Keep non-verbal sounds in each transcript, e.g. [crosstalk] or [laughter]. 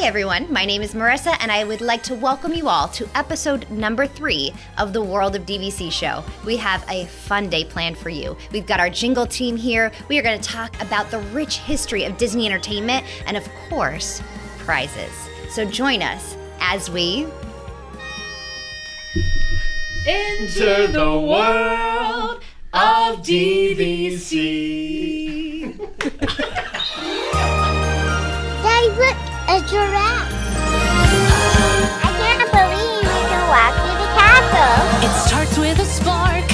Hi, everyone. My name is Marissa, and I would like to welcome you all to episode number three of the World of DVC show. We have a fun day planned for you. We've got our jingle team here. We are going to talk about the rich history of Disney entertainment and, of course, prizes. So join us as we. Enter the world of DVC. Daddy, look, a giraffe. I can't believe we can walk through the castle. It starts with a spark,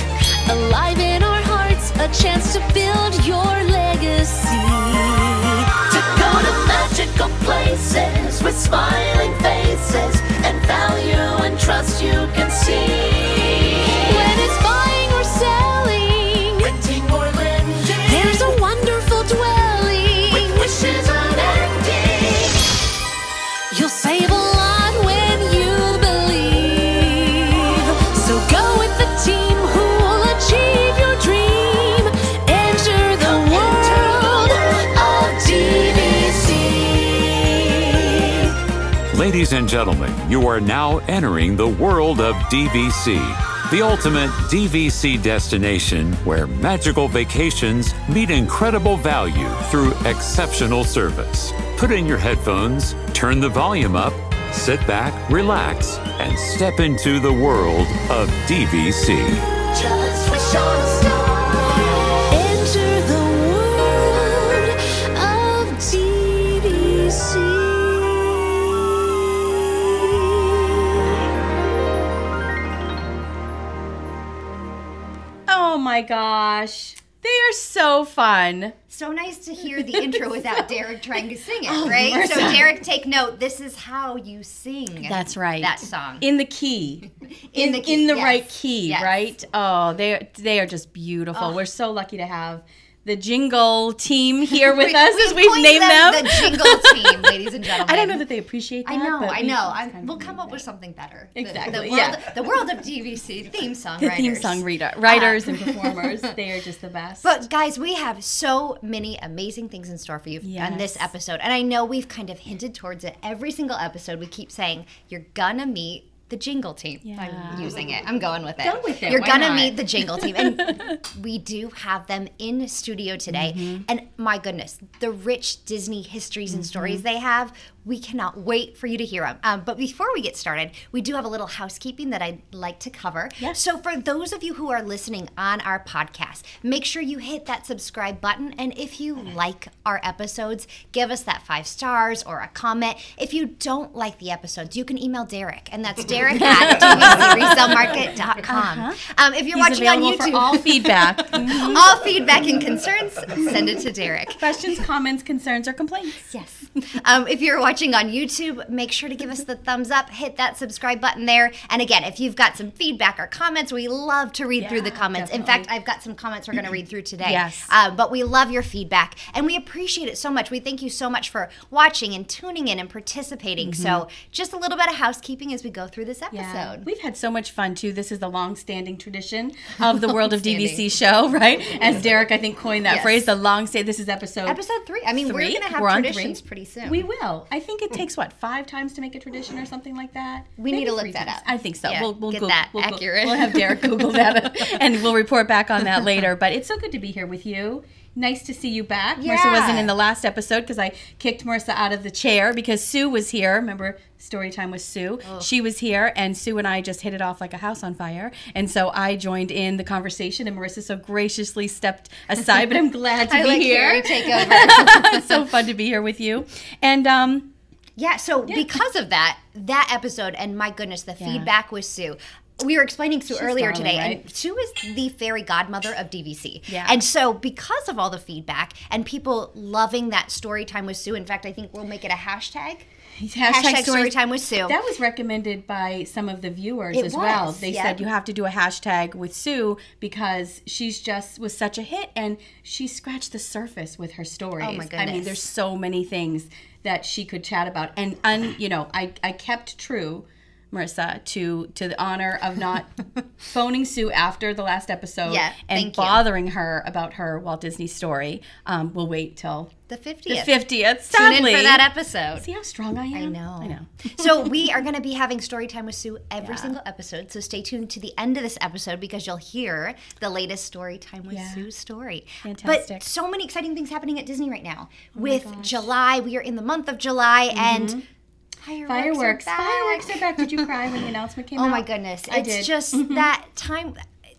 alive in our hearts, a chance to build your legacy. To go to magical places with smiling faces and value and trust you can see. Ladies and gentlemen, you are now entering the world of DVC, the ultimate DVC destination where magical vacations meet incredible value through exceptional service. Put in your headphones, turn the volume up, sit back, relax, and step into the world of DVC. My gosh. They are so fun. So nice to hear the intro [laughs] without Derek trying to sing it, Oh, right? So, Derek, take note. This is how you sing. That's right. That song. In the key. [laughs] In the key, in the yes. right key, Yes. right? Oh, they are they are just beautiful. We're so lucky to have the jingle team here [laughs] with We- us as we've named them. The [laughs] jingle team, ladies and gentlemen. I don't know that they appreciate that. I know, I know. I, we'll come up it. with something better. The- Exactly, The, world, yeah. the world of DVC theme song the writers. theme song reader, writers and ah. performers. [laughs] They are just the best. But guys, we have so many amazing things in store for you on this episode. And I know we've kind of hinted towards it every single episode. We keep saying you're gonna meet the jingle team. Yeah. I'm using it. I'm going with it. Go with it. You're Why gonna not? meet the jingle team. And [laughs] we do have them in studio today. Mm-hmm. And my goodness, the rich Disney histories and Mm-hmm. stories they have, we cannot wait for you to hear them. Um, but before we get started, we do have a little housekeeping that I'd like to cover. Yes. So for those of you who are listening on our podcast, make sure you hit that subscribe button. And if you like our episodes, give us that five stars or a comment. If you don't like the episodes, you can email Derek, and that's [laughs] Derek at dvcresalemarket.com. Um, if you're Uh-huh. He's watching on YouTube, for all [laughs] feedback, [laughs] all feedback and concerns, send it to Derek. questions, comments, concerns, or complaints. Yes. Um, if you're watching on YouTube, make sure to give us the thumbs up, hit that subscribe button there. And again, if you've got some feedback or comments, we love to read through the Yeah, comments. In fact, I've got some comments we're going to read through today. Yes. Uh, but we love your feedback and we appreciate it so much. We thank you so much for watching and tuning in and participating. So, just a little bit of housekeeping as we go through this episode. Yeah, we've had so much fun too. This is the long-standing tradition of the World of. DVC show, right? As Derek, I think, coined that Yes. phrase. The long stay. This is episode Episode three. I mean, we're going to have traditions pretty soon. We will. I think it takes what five times to make a tradition or something like that. We need to look that times. up. I think so. Yeah, we'll, we'll get that we'll go- accurate. We'll have Derek Google that, [laughs] and we'll report back on that later. But it's so good to be here with you. Nice to see you back. Marissa wasn't in the last episode because I kicked Marissa out of the chair because Sue was here. Remember story time with Sue? She was here, and Sue and I just hit it off like a house on fire. And so I joined in the conversation, and Marissa so graciously stepped aside. But I'm glad to I be like here. Take over. [laughs] it's so fun to be here with you. And um, Yeah, so because of that, that episode, and my goodness, the feedback with Sue. We were explaining Sue earlier darling, today, right? and Sue is the fairy godmother of DVC. Yeah. And so, because of all the feedback and people loving that story time with Sue, in fact, I think we'll make it a hashtag. Hashtag, story time with Sue. That was recommended by some of the viewers It as well. was, They yeah. said you have to do a hashtag with Sue because she's just was such a hit and she scratched the surface with her stories. Oh, my goodness. I mean, there's so many things that she could chat about. And un, you know, I I kept true Marissa, to to the honor of not [laughs] phoning Sue after the last episode Yeah, and you. bothering her about her Walt Disney story. Um, we'll wait till The the 50th. 50th. Tune in for that episode. See how strong I am? I know. I know. [laughs] so we are going to be having story time with Sue every Yeah. single episode. So stay tuned to the end of this episode because you'll hear the latest story time with Yeah. Sue's story. Fantastic. Oh But so many exciting things happening at Disney right now. with July, we are in the month of July and fireworks. Mm-hmm. Fireworks. Are back. Fireworks are back. Did you cry when the announcement came out? [laughs] Oh my goodness. I it's did. Mm-hmm. just that time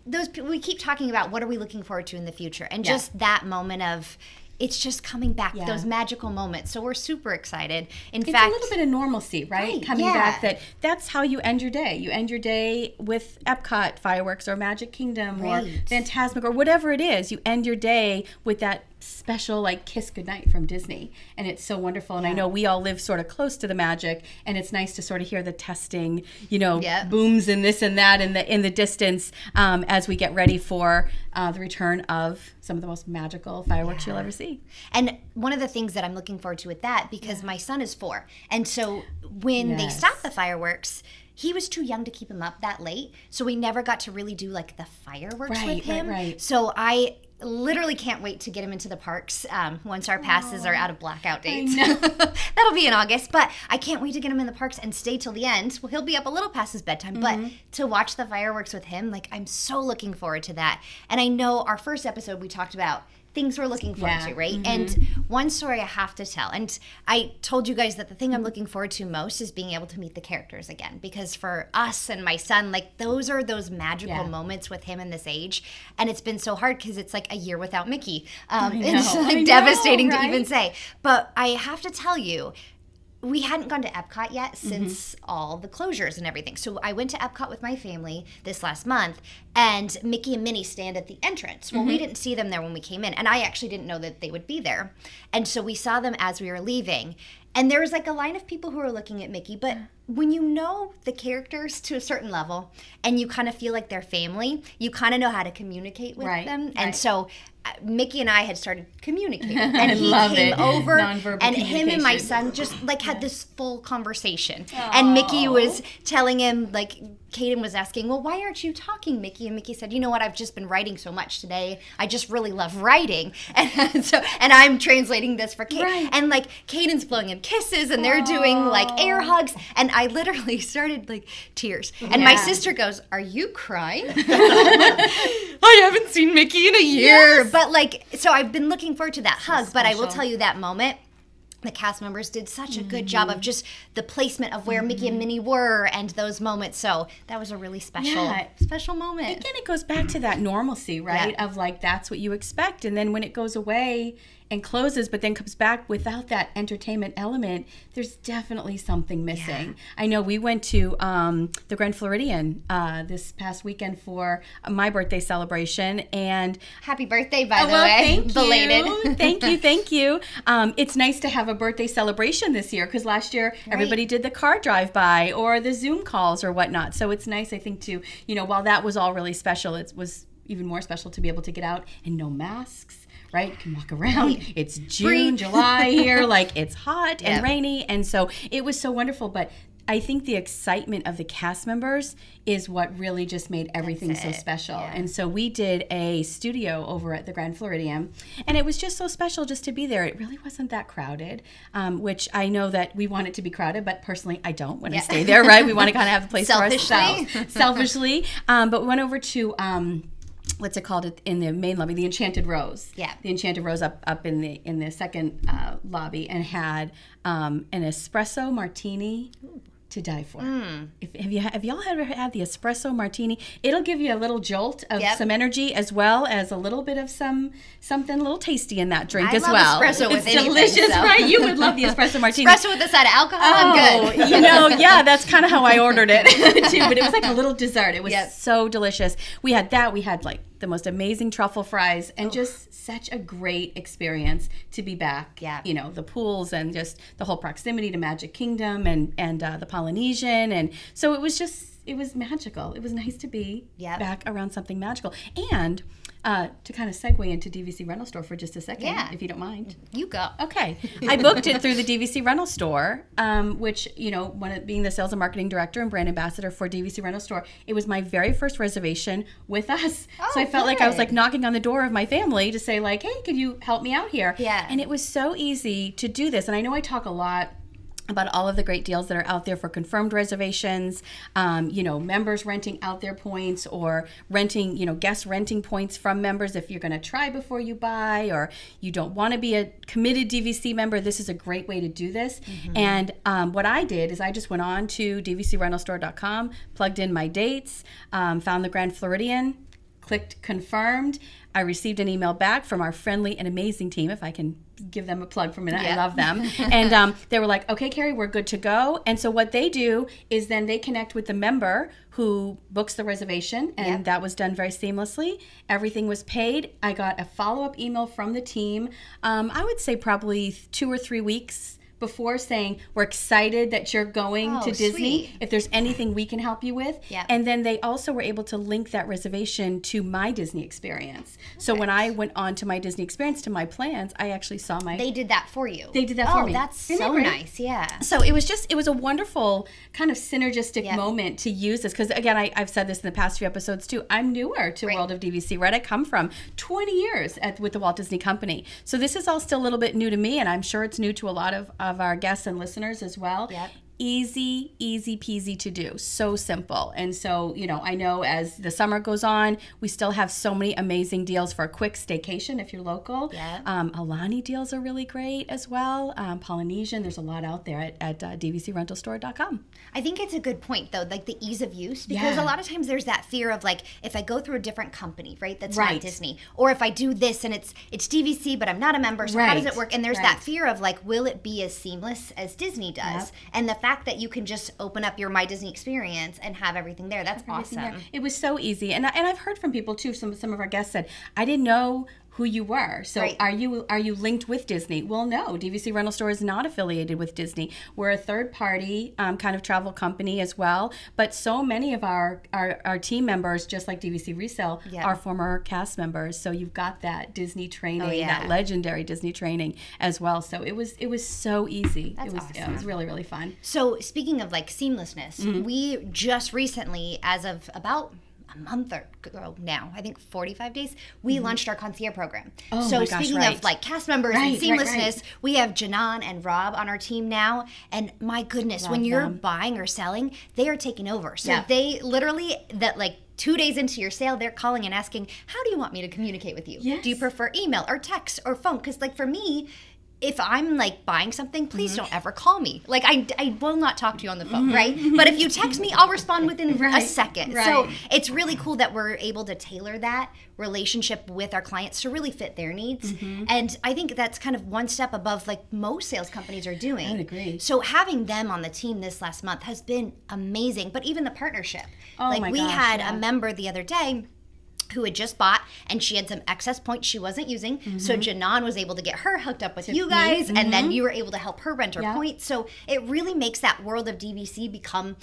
those we keep talking about what are we looking forward to in the future and Yeah. just that moment of it's just coming back Yeah. those magical moments. So we're super excited. In It's fact, a little bit of normalcy, right? Right, Coming yeah. back that that's how you end your day. You end your day with Epcot fireworks or Magic Kingdom or Right. Fantasmic or whatever it is. You end your day with that special like kiss goodnight from Disney. And it's so wonderful. And I know we all live sort of close to the magic and it's nice to sort of hear the testing, you know, Yep. booms and this and that in the in the distance um, as we get ready for uh, the return of some of the most magical fireworks you'll ever see. And one of the things that I'm looking forward to with that, because my son is four, and so when they stop the fireworks, he was too young to keep him up that late. So we never got to really do like the fireworks Right, with right, him. right. So I literally can't wait to get him into the parks um, once our passes are out of blackout dates. [laughs] That'll be in August, but I can't wait to get him in the parks and stay till the end. Well, he'll be up a little past his bedtime, Mm-hmm. but to watch the fireworks with him, like I'm so looking forward to that. And I know our first episode we talked about things we're looking forward Yeah. to, right? Mm-hmm. And one story I have to tell, and I told you guys that the thing I'm looking forward to most is being able to meet the characters again, because for us and my son, like those are those magical Yeah. moments with him in this age, and it's been so hard because it's like a year without Mickey. Um, [laughs] it's like I know, devastating to even say, but I have to tell you we hadn't gone to Epcot yet Mm-hmm. since all the closures and everything. So I went to Epcot with my family this last month, and Mickey and Minnie stand at the entrance. Well, Mm-hmm. we didn't see them there when we came in, and I actually didn't know that they would be there. And so we saw them as we were leaving. And there was like a line of people who were looking at Mickey, but when you know the characters to a certain level and you kind of feel like they're family, you kind of know how to communicate with Right, them. And right. so uh, Mickey and I had started communicating, [laughs] and he came it. over, and him and my son just like had this full conversation. And Mickey was telling him like Caden was asking, "Well, why aren't you talking, Mickey?" And Mickey said, "You know what? I've just been writing so much today. I just really love writing." [laughs] And so and I'm translating this for Caden. Right. And like Caden's blowing him kisses and they're doing like air hugs and I literally [laughs] started like tears. And my sister goes, "Are you crying?" [laughs] [laughs] I haven't seen Mickey in a year. But like, so I've been looking forward to that hug. But I will tell you that moment. The cast members did such a good job Mm-hmm. of just the placement of where Mickey and Minnie were and those moments. So that was a really special, Yeah. special moment. Again, it goes back to that normalcy, right? Yeah. Of like that's what you expect, and then when it goes away and closes, but then comes back without that entertainment element, there's definitely something missing. I know we went to um, the Grand Floridian uh, this past weekend for my birthday celebration, and Happy birthday, by the well, way. thank [laughs] Belated. you, thank you, thank you. Um, it's nice to have a birthday celebration this year because last year everybody did the car drive by or the Zoom calls or whatnot. So it's nice, I think, to you know, while that was all really special, it was even more special to be able to get out and no masks. Right, you can walk around. [laughs] It's June, Breathe. July here, [laughs] like it's hot and Yep. rainy, and so it was so wonderful. But I think the excitement of the cast members is what really just made everything so special. And so we did a studio over at the Grand Floridian, and it was just so special just to be there. It really wasn't that crowded, um, which I know that we want it to be crowded, but personally, I don't want to Yeah. stay there. Right? We want to kind of have a [laughs] place Selfishly. for ourselves, selfishly. Um, but we went over to. Um, What's it called it in the main lobby? The Enchanted Rose. Yeah. the Enchanted Rose up up in the in the second uh, lobby and had um, an espresso martini to die for. Hmm. If have you have y'all ever had the espresso martini? It'll give you a little jolt of Yep. some energy as well as a little bit of some something a little tasty in that drink I as well. espresso with it's anything, delicious, so. right? You would love the espresso martini. Espresso with a side of alcohol. I'm Oh, good. you know, yeah, that's kind of how I ordered it [laughs] too. But it was like a little dessert. It was Yep. so delicious. We had that. We had like the most amazing truffle fries, and just such a great experience to be back. Yeah. you know, the pools and just the whole proximity to Magic Kingdom and and uh, the Polynesian, and so it was just it was magical. It was nice to be Yep. back around something magical. And uh, to kind of segue into DVC rental store for just a second, Yeah. if you don't mind. You go. Okay, I [laughs] booked it through the DVC rental store, um, which you know, when it, being the sales and marketing director and brand ambassador for DVC rental store, it was my very first reservation with us. so I felt like I was Oh, like knocking on the door of my family to say like, hey, could you help me out here? Yeah. and it was so easy to do this. And I know I talk a lot about all of the great deals that are out there for confirmed reservations um, you know members renting out their points or renting you know guest renting points from members if you're going to try before you buy or you don't want to be a committed dvc member this is a great way to do this and um, what i did is i just went on to dvcrentalstore.com plugged in my dates um, found the grand floridian clicked confirmed. I received an email back from our friendly and amazing team, if I can give them a plug for a minute. I love them. [laughs] and um, they were like, okay, Kerri, we're good to go. And so what they do is then they connect with the member who books the reservation, and Yep. that was done very seamlessly. Everything was paid. I got a follow up email from the team, um, I would say probably two or three weeks. Before saying we're excited that you're going Oh, to Disney, sweet. if there's anything we can help you with, Yep. and then they also were able to link that reservation to my Disney experience. So when I went on to my Disney experience to my plans, I actually saw my. They did that for you. They did that oh, for me. that's Isn't so great? nice. Yeah. so it was just it was a wonderful kind of synergistic Yep. moment to use this because again I, I've said this in the past few episodes too i'm newer to Right. world of dvc right i come from 20 years at, with the walt disney company so this is all still a little bit new to me and i'm sure it's new to a lot of, of our guests and listeners as well Yep. Easy easy peasy to do so simple and so you know i know as the summer goes on we still have so many amazing deals for a quick staycation if you're local Yeah. um, Aulani deals are really great as well um, polynesian there's a lot out there at, at uh, dvcrentalstore.com I think it's a good point though, like the ease of use, because Yeah. a lot of times there's that fear of like if I go through a different company, right? That's Right. not Disney, or if I do this and it's it's DVC, but I'm not a member, so how does it work? And there's that fear of like, will it be as seamless as Disney does? Yep. And the fact that you can just open up your My Disney experience and have everything there, that's everything awesome. there. It was so easy, and I, and I've heard from people too. Some some of our guests said, "I didn't know who you were. So Right. are you are you linked with Disney?" Well, no. DVC Rental Store is not affiliated with Disney. We're a third party um, kind of travel company as well. But so many of our our, our team members, just like DVC Resale, Yeah. are former cast members. So you've got that Disney training, Oh, yeah. that legendary Disney training as well. So it was it was so easy. That's it was yeah, it was really really fun. So speaking of like seamlessness, Mm-hmm. we just recently, as of about a month or ago now, I think 45 days, we launched our concierge program. Mm-hmm. Oh so my gosh, speaking right. of like cast members Right, and seamlessness, right. we have Janan and Rob on our team now. And my goodness, when you're them. buying or selling, they are taking over. So Yeah. they literally that like two days into your sale, they're calling and asking, "How do you want me to communicate with you? Yes. Do you prefer email or text or phone?" Because like for me. If I'm like buying something, please Mm-hmm. don't ever call me. Like I, I will not talk to you on the phone, right? But if you text me, I'll respond within [laughs] a Right, second. So it's really cool that we're able to tailor that relationship with our clients to really fit their needs. Mm-hmm. And I think that's kind of one step above like most sales companies are doing. I agree. So having them on the team this last month has been amazing. But even the partnership. Oh like we gosh, had yeah. a member the other day who had just bought and she had some excess points she wasn't using. Mm-hmm. So Janan was able to get her hooked up with you guys and then you were able to help her rent her Mm-hmm. Points. So it really makes that world of DVC become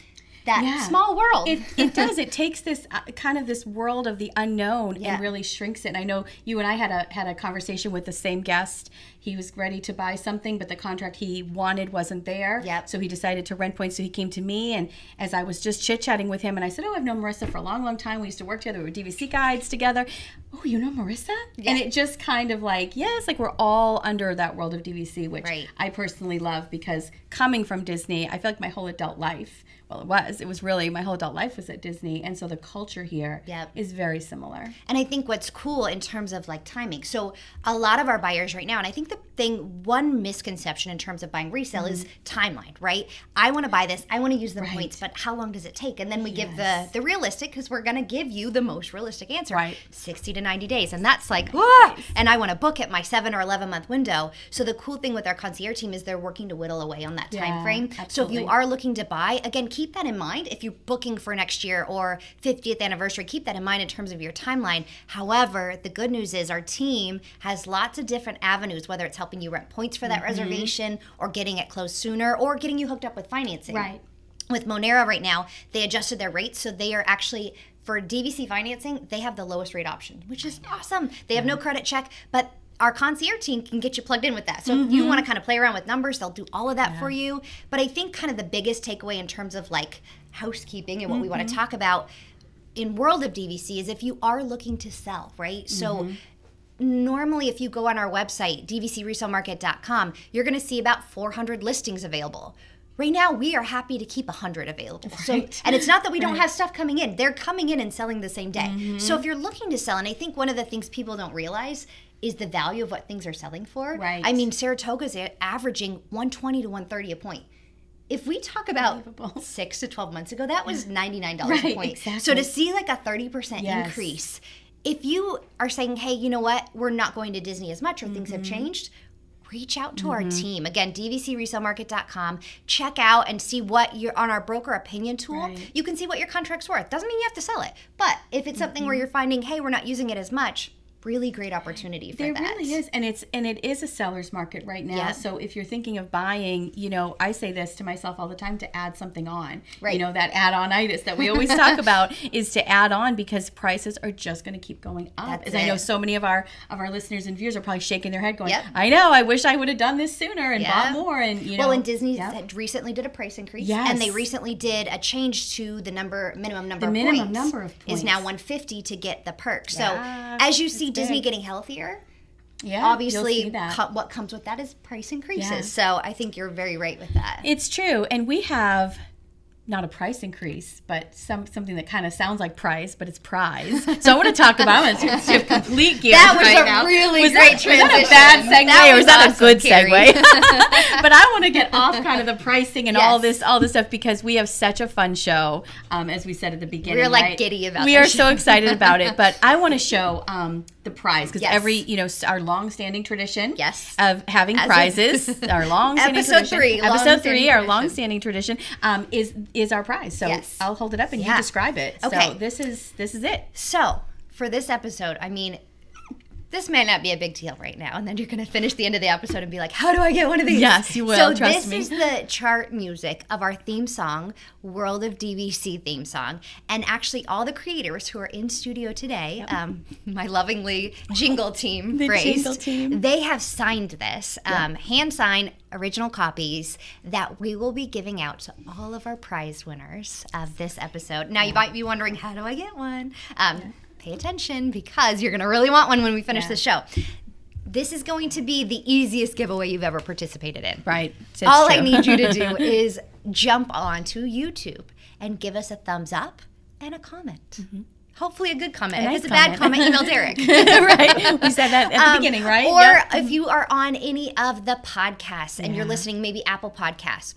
that Yeah. small world. It, it [laughs] does. It takes this uh, kind of this world of the unknown Yeah. and really shrinks it. And I know you and I had a had a conversation with the same guest. He was ready to buy something, but the contract he wanted wasn't there. Yep. So he decided to rent points. So he came to me, and as I was just chit chatting with him, and I said, "Oh, I've known Marissa for a long, long time. We used to work together. We were DVC guides together. Oh, you know Marissa?" Yeah. And it just kind of like, yes, like we're all under that world of DVC, which Right. I personally love because coming from Disney, I feel like my whole adult life, well, it was, it was really my whole adult life was at Disney. And so the culture here is Yep. very similar. And I think what's cool in terms of like timing. So a lot of our buyers right now, and I think the thing, one misconception in terms of buying resale is timeline, right? I want to buy this, I want to use the Mm-hmm. Right. points, but how long does it take? And then we give the the realistic because we're gonna give you the most realistic answer, Right. Sixty to ninety days, and that's like, ah! and I want to book at my seven or eleven month window. So the cool thing with our concierge team is they're working to whittle away on that time Yeah, frame. So if you are looking to buy, again, keep that in mind. If you're booking for next year or 50th anniversary, keep that in mind in terms of your timeline. However, the good news is our team has lots of different avenues, whether it's helping you rent points for that Mm-hmm. reservation or getting it closed sooner or getting you hooked up with financing. Right. with Monera right now, they adjusted their rates, so they are actually for DVC financing, they have the lowest rate option, which is awesome. They have no mm-hmm. credit check, but our concierge team can get you plugged in with that. So if you mm-hmm. want to kind of play around with numbers, they'll do all of that for you. But I think kind of the biggest takeaway in terms of like housekeeping and what we want to mm-hmm. talk about in world of DVC is if you are looking to sell, right? So normally if you go on our website dvcresalemarket.com you're going to see about 400 listings available right now we are happy to keep 100 available so and it's not that we don't have stuff coming in they're coming in and selling the same day Mm-hmm. so if you're looking to sell and i think one of the things people don't realize is the value of what things are selling for Right. i mean saratoga's averaging 120 to 130 a point if we talk about six to 12 months ago, that was [laughs] $99 a point. exactly. So to see like a 30% Yes. increase, if you are saying, hey, you know what, we're not going to Disney as much or things have Mm-hmm. changed, reach out to our team. Again, dvcresalemarket.com. Check out and see what you're on our broker opinion tool. Right. You can see what your contract's worth. Doesn't mean you have to sell it. But if it's something Mm-hmm. where you're finding, hey, we're not using it as much, really great opportunity for There that. really is, and it's and it is a seller's market right now. Yeah. So if you're thinking of buying, you know, I say this to myself all the time to add something on. Right. You know that add-on itis that we always talk [laughs] about is to add on because prices are just going to keep going up. That's As I know so many of our of our listeners and viewers are probably shaking their head, going, Yep. "I know, I wish I would have done this sooner and Yeah. bought more." And you know, well, and Disney Yep. recently did a price increase, Yes. and they recently did a change to the number minimum number. The of minimum points number of is now 150 to get the perk. Yeah, so as you see Disney big. getting healthier, yeah, obviously co- what comes with that is price increases. Yeah. So I think you're very right with that. It's true, and we have not a price increase, but some something that kind of sounds like price, but it's prize. [laughs] So I want to talk about it. It's shift complete gear. That was right a now. really was great that, Was that a bad segue, That or was that awesome, a good Kerri. segue? [laughs] but I want to get off kind of the pricing and all this all this stuff because we have such a fun show. Um, as we said at the beginning, We're, like, right? giddy about We are so excited about it. But I want to [laughs] show um, the prize because Yes. every you know our long-standing tradition Yes. of having As a- prizes, [laughs] our long-standing Episode tradition, three, episode three, our tradition. long-standing tradition um, is is our prize. So Yes. I'll hold it up and Yeah. you describe it. Okay. So this is this is it. So for this episode, I mean. This may not be a big deal right now, and then you're going to finish the end of the episode and be like, "How do I get one of these?" Yes, you will, So this me. is the chart music of our theme song, World of DVC theme song, and actually all the creators who are in studio today, um, [laughs] my lovingly jingle team, [laughs] The jingle team. they have signed this, um, hand signed original copies that we will be giving out to all of our prize winners of this episode. Now you might be wondering, how do I get one? Um, Pay attention because you're going to really want one when we finish Yeah. the show. This is going to be the easiest giveaway you've ever participated in. Right. All I need you to do [laughs] is jump onto YouTube and give us a thumbs up and a comment. Hopefully, a good comment. Mm-hmm. A if it's a bad comment. comment, email [laughs] Derek. [laughs] right. We said that at the Um, beginning, right? Or Yep. if you are on any of the podcasts and you're listening, maybe Apple Podcasts,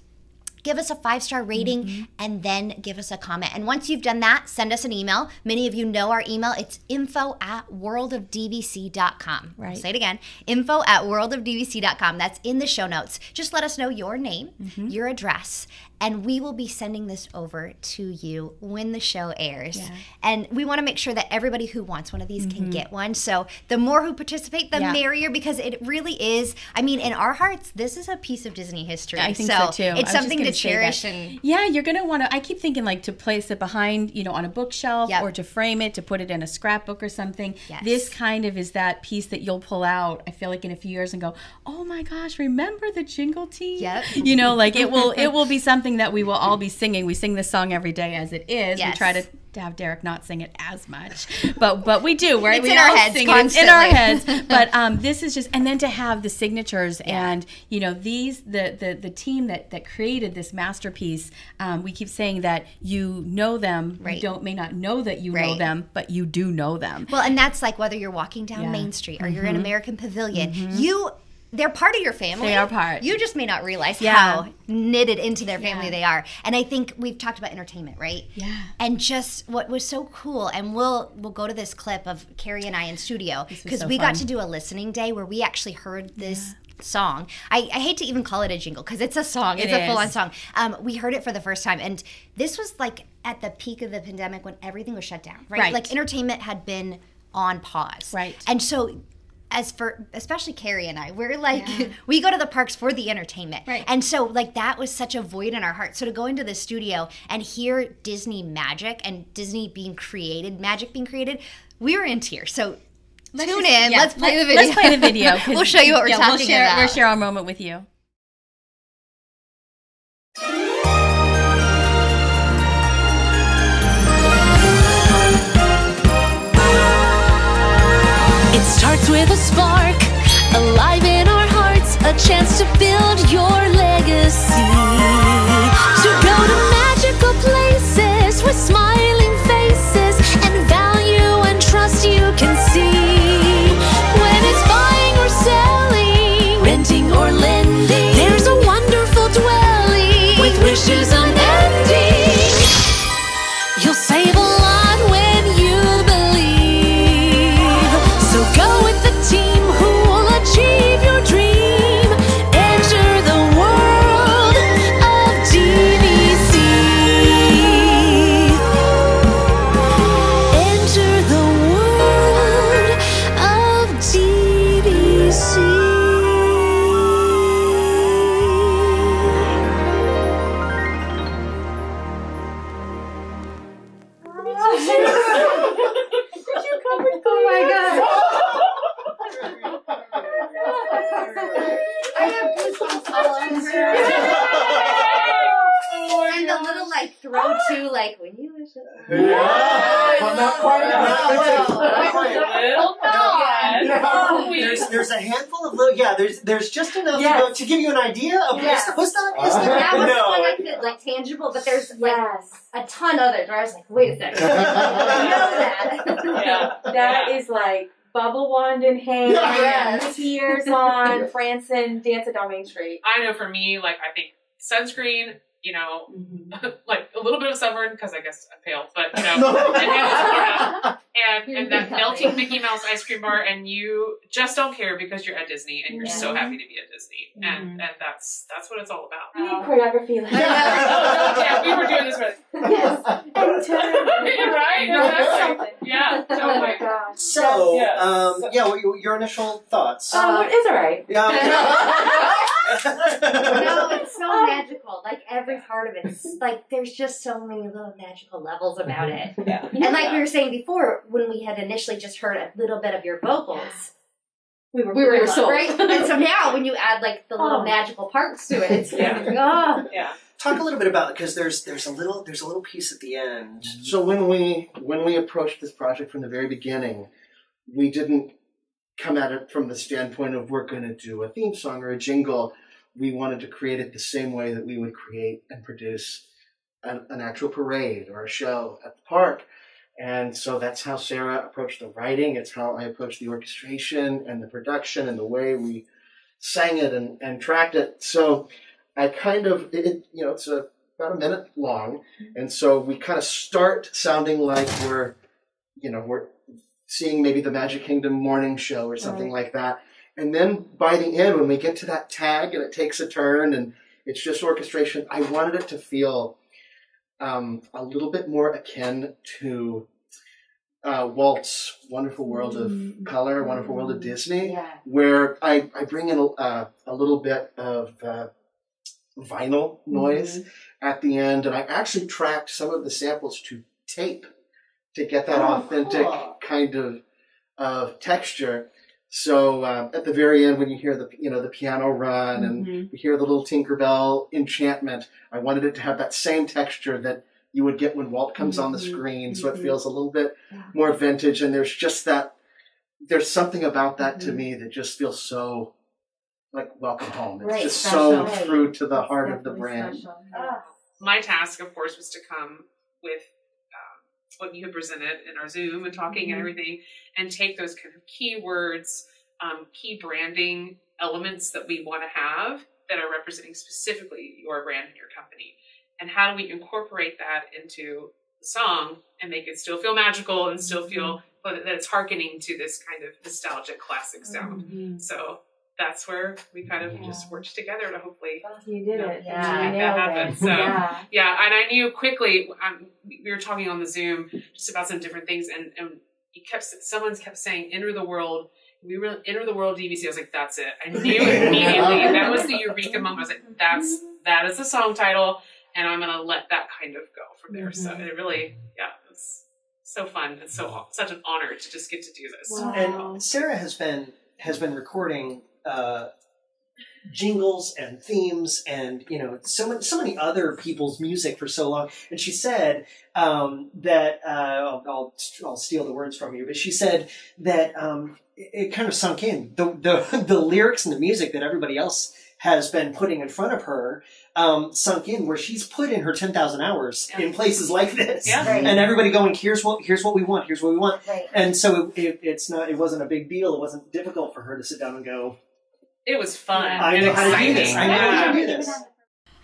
give us a five star rating Mm-hmm. and then give us a comment. And once you've done that, send us an email. Many of you know our email. It's info at worldofdvc.com. I'll Right. say it again info at worldofdvc.com. That's in the show notes. Just let us know your name, Mm-hmm. your address, and we will be sending this over to you when the show airs. And we want to make sure that everybody who wants one of these can get one. So the more who participate, the Mm-hmm. Yeah. merrier because it really is. I mean, in our hearts, this is a piece of Disney history. I think so, too. It's something to gonna say that. cherish and Yeah, you're gonna want to. I keep thinking like to place it behind, you know, on a bookshelf Yep. or to frame it, to put it in a scrapbook or something. Yes. This kind of is that piece that you'll pull out. I feel like in a few years and go, oh my gosh, remember the Jingle Team? Yep. You know, like it will. It will be something [laughs] that we will all be singing. We sing this song every day as it is. Yes. We try to. To have Derek not sing it as much, but but we do right. It's we in our heads sing it. In our heads. [laughs] But um, this is just, and then to have the signatures and you know these the the the team that that created this masterpiece. Um, we keep saying that you know them, Right. you don't may not know that you know them, but you do know them. Well, and that's like whether you're walking down Yeah. Mm-hmm. Main Street or you're in American Pavilion, you they're part of your family. They are part. You just may not realize Yeah. how knitted into their family Yeah. they are. And I think we've talked about entertainment, right? Yeah. And just what was so cool, and we'll we'll go to this clip of Kerri and I in studio because so we got to do a listening day where we actually heard this. Song. I, I hate to even call it a jingle because it's a song. It's It a full on song. Um, we heard it for the first time, and this was like at the peak of the pandemic when everything was shut down, right? Right. Like entertainment had been on pause. Right. And so as for especially Kerri and I, we're like [laughs] we go to the parks for the entertainment, Right. And so like that was such a void in our heart. So to go into the studio and hear Disney magic and Disney being created, magic being created, we were in tears. So Let's tune just- in. yeah, Let's play let- the video. Let's play the video. [laughs] we'll show you what we're yeah, talking we'll share, about. We'll share our moment with you. Starts with a spark, alive in our hearts, a chance to build your legacy. To go to magical places with smiling faces and value and trust you can see. Was like, wait a second. [laughs] I know that. Yeah. That is like bubble wand in hand, [laughs] Yes. tears on, prancing, dancing down Main Street. I know for me, like I think sunscreen, you know, mm-hmm. [laughs] like a little bit of sunburn because I guess I'm pale, but you know, [laughs] and, and, and that melting Mickey Mouse ice cream bar, and you just don't care because you're at Disney and you're so happy to be at Disney, and mm-hmm. and that's that's what it's all about. We need um, choreography [laughs] like yeah, we were doing this right. Yes. You're right. No, that's something. Yeah. Oh my gosh. So, Yes. um, yeah, what, your- your initial thoughts? Oh, it's alright. Yeah. no, it's so magical. Like every part of it. [laughs] Like there's just so many little magical levels about it. [laughs] Yeah. And like we were saying before, when we had initially just heard a little bit of your vocals, We were, we were in love, right. and so now when you add like the little Oh. magical parts to it, it's [laughs] Yeah. like, oh. Yeah. Talk a little bit about it because there's there's a little there's a little piece at the end. Mm-hmm. So when we when we approached this project from the very beginning, we didn't come at it from the standpoint of we're going to do a theme song or a jingle. We wanted to create it the same way that we would create and produce an, an actual parade or a show at the park. And so that's how Sarah approached the writing. It's how I approached the orchestration and the production and the way we sang it and, and tracked it. So I kind of, it, you know, it's a, about a minute long. And so we kind of start sounding like we're, you know, we're seeing maybe the Magic Kingdom morning show or something like that. And then by the end, when we get to that tag and it takes a turn and it's just orchestration, I wanted it to feel um, a little bit more akin to uh, Walt's Wonderful World of Color, Wonderful World of Disney, Yeah. where I, I bring in a, uh, a little bit of uh, vinyl noise at the end, and I actually tracked some of the samples to tape to get that Oh, authentic cool. kind of of texture. So um, at the very end, when you hear the you know the piano run and Mhm. we hear the little Tinkerbell enchantment, I wanted it to have that same texture that you would get when Walt comes on the Mhm. screen. So it Mhm. feels a little bit Yeah. more vintage, and there's just that. There's something about that to Mhm. me that just feels so like welcome home. It's Right, just special. so true to the heart of the brand. special. my task, of course, was to come with what you had presented in our Zoom and talking and Mhm. everything, and take those kind of keywords, um, key branding elements that we want to have that are representing specifically your brand and your company, and how do we incorporate that into the song and make it still feel magical and still feel but that it's harkening to this kind of nostalgic classic sound. Mhm. So that's where we kind of just worked together to hopefully You did it. Yeah. You Make that happen. it. So- yeah. Yeah, and I knew quickly. Um, we were talking on the Zoom just about some different things, and and he kept someone's kept saying "enter the world," We were enter the world of DVC. I was like, that's it. I knew immediately. [laughs] that was the eureka moment. I was like, that's that is the song title, and I'm gonna let that kind of go from there. So Mm-hmm. it really, yeah, it's so fun. It's so such an honor to just get to do this. And Sarah has been has been recording uh, jingles and themes and you know so many so many other people's music for so long. And she said um, that uh, I'll, I'll I'll steal the words from you, but she said that um, it, it kind of sunk in the, the [laughs] the lyrics and the music that everybody else has been putting in front of her um, sunk in where she's put in her 10,000 hours in places like this Yeah. Right. and everybody going here's what here's what we want here's what we want Right. and so it, it, it's not it wasn't a big deal it wasn't difficult for her to sit down and go It was fun. I and know how to do exciting. this I know how to do this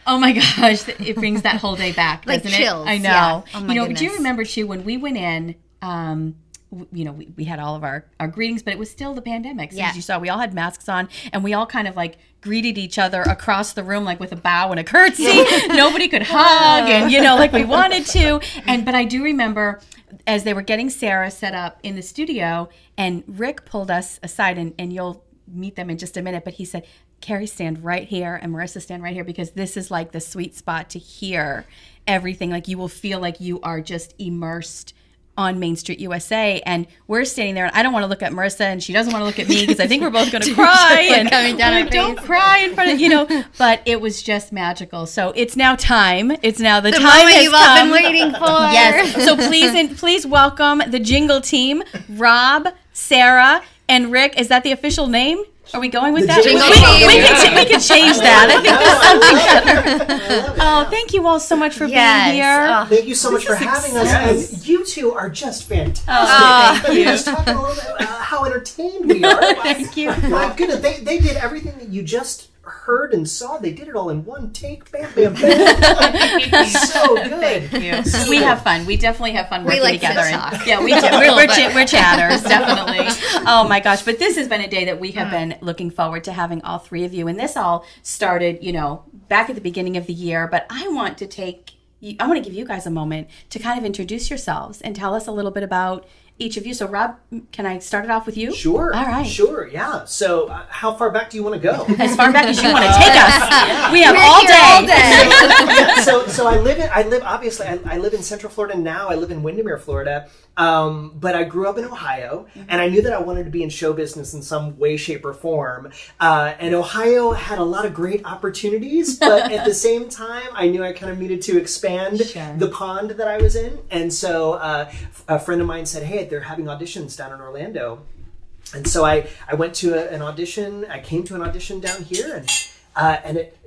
Oh my gosh, it brings that whole day back, Like doesn't chills, it? I know. yeah. Oh my you know, do you remember too when we went in? Um, w- you know, we, we had all of our, our greetings, but it was still the pandemic. So Yeah. as you saw, we all had masks on, and we all kind of like greeted each other across the room, like with a bow and a curtsy. [laughs] Nobody could hug, and you know, like we [laughs] wanted to. And but I do remember as they were getting Sarah set up in the studio, and Rick pulled us aside, and, and you'll meet them in just a minute. But he said, Kerri, stand right here, and Marissa, stand right here, because this is like the sweet spot to hear everything. Like you will feel like you are just immersed on Main Street USA, and we're standing there, and I don't want to look at Marissa, and she doesn't want to look at me because I think we're both going [laughs] to cry. and coming down like, don't cry in front of you know. But it was just magical. So it's now time. It's now the, The time has you've all been waiting [laughs] for. Yes. So please and please welcome the Jingle team, Rob, Sarah, and Rick. Is that the official name? Are we going with The that? Jingle we, Team. we can, we can change that. I think that's something better. I love it. Oh, thank you all so much for Yes. being here. Oh. Thank you so much for is having us. exciting. And you two are just fantastic. Oh, thank We you. just talking a little bit about how entertained we are. [laughs] Thank you. My goodness, they, they did everything that you just heard and saw. They did it all in one take. Bam, bam, bam. [laughs] so good. we have fun. We definitely have fun working We working like to together. and- talk. yeah, we [laughs] do. We're, we're, ch- we're chatters, [laughs] definitely. Oh my gosh! But this has been a day that we have mm. been looking forward to having all three of you. And this all started, you know, back at the beginning of the year. But I want to take, I want to give you guys a moment to kind of introduce yourselves and tell us a little bit about each of you. So, Rob, can I start it off with you? Sure. All right. Sure. Yeah. So, uh, how far back do you want to go? [laughs] As far back as you want to [laughs] take us. We have We're all here day. all day. yeah, [laughs] so so I live in I live obviously I, I live in Central Florida now. I live in Windermere, Florida. Um, but I grew up in Ohio, and I knew that I wanted to be in show business in some way, shape, or form. Uh, and Ohio had a lot of great opportunities, [laughs] but at the same time, I knew I kind of needed to expand Sure. the pond that I was in. And so uh, a friend of mine said, "Hey, they're having auditions down in Orlando." And so I, I went to a, an audition. I came to an audition down here, and uh, and it,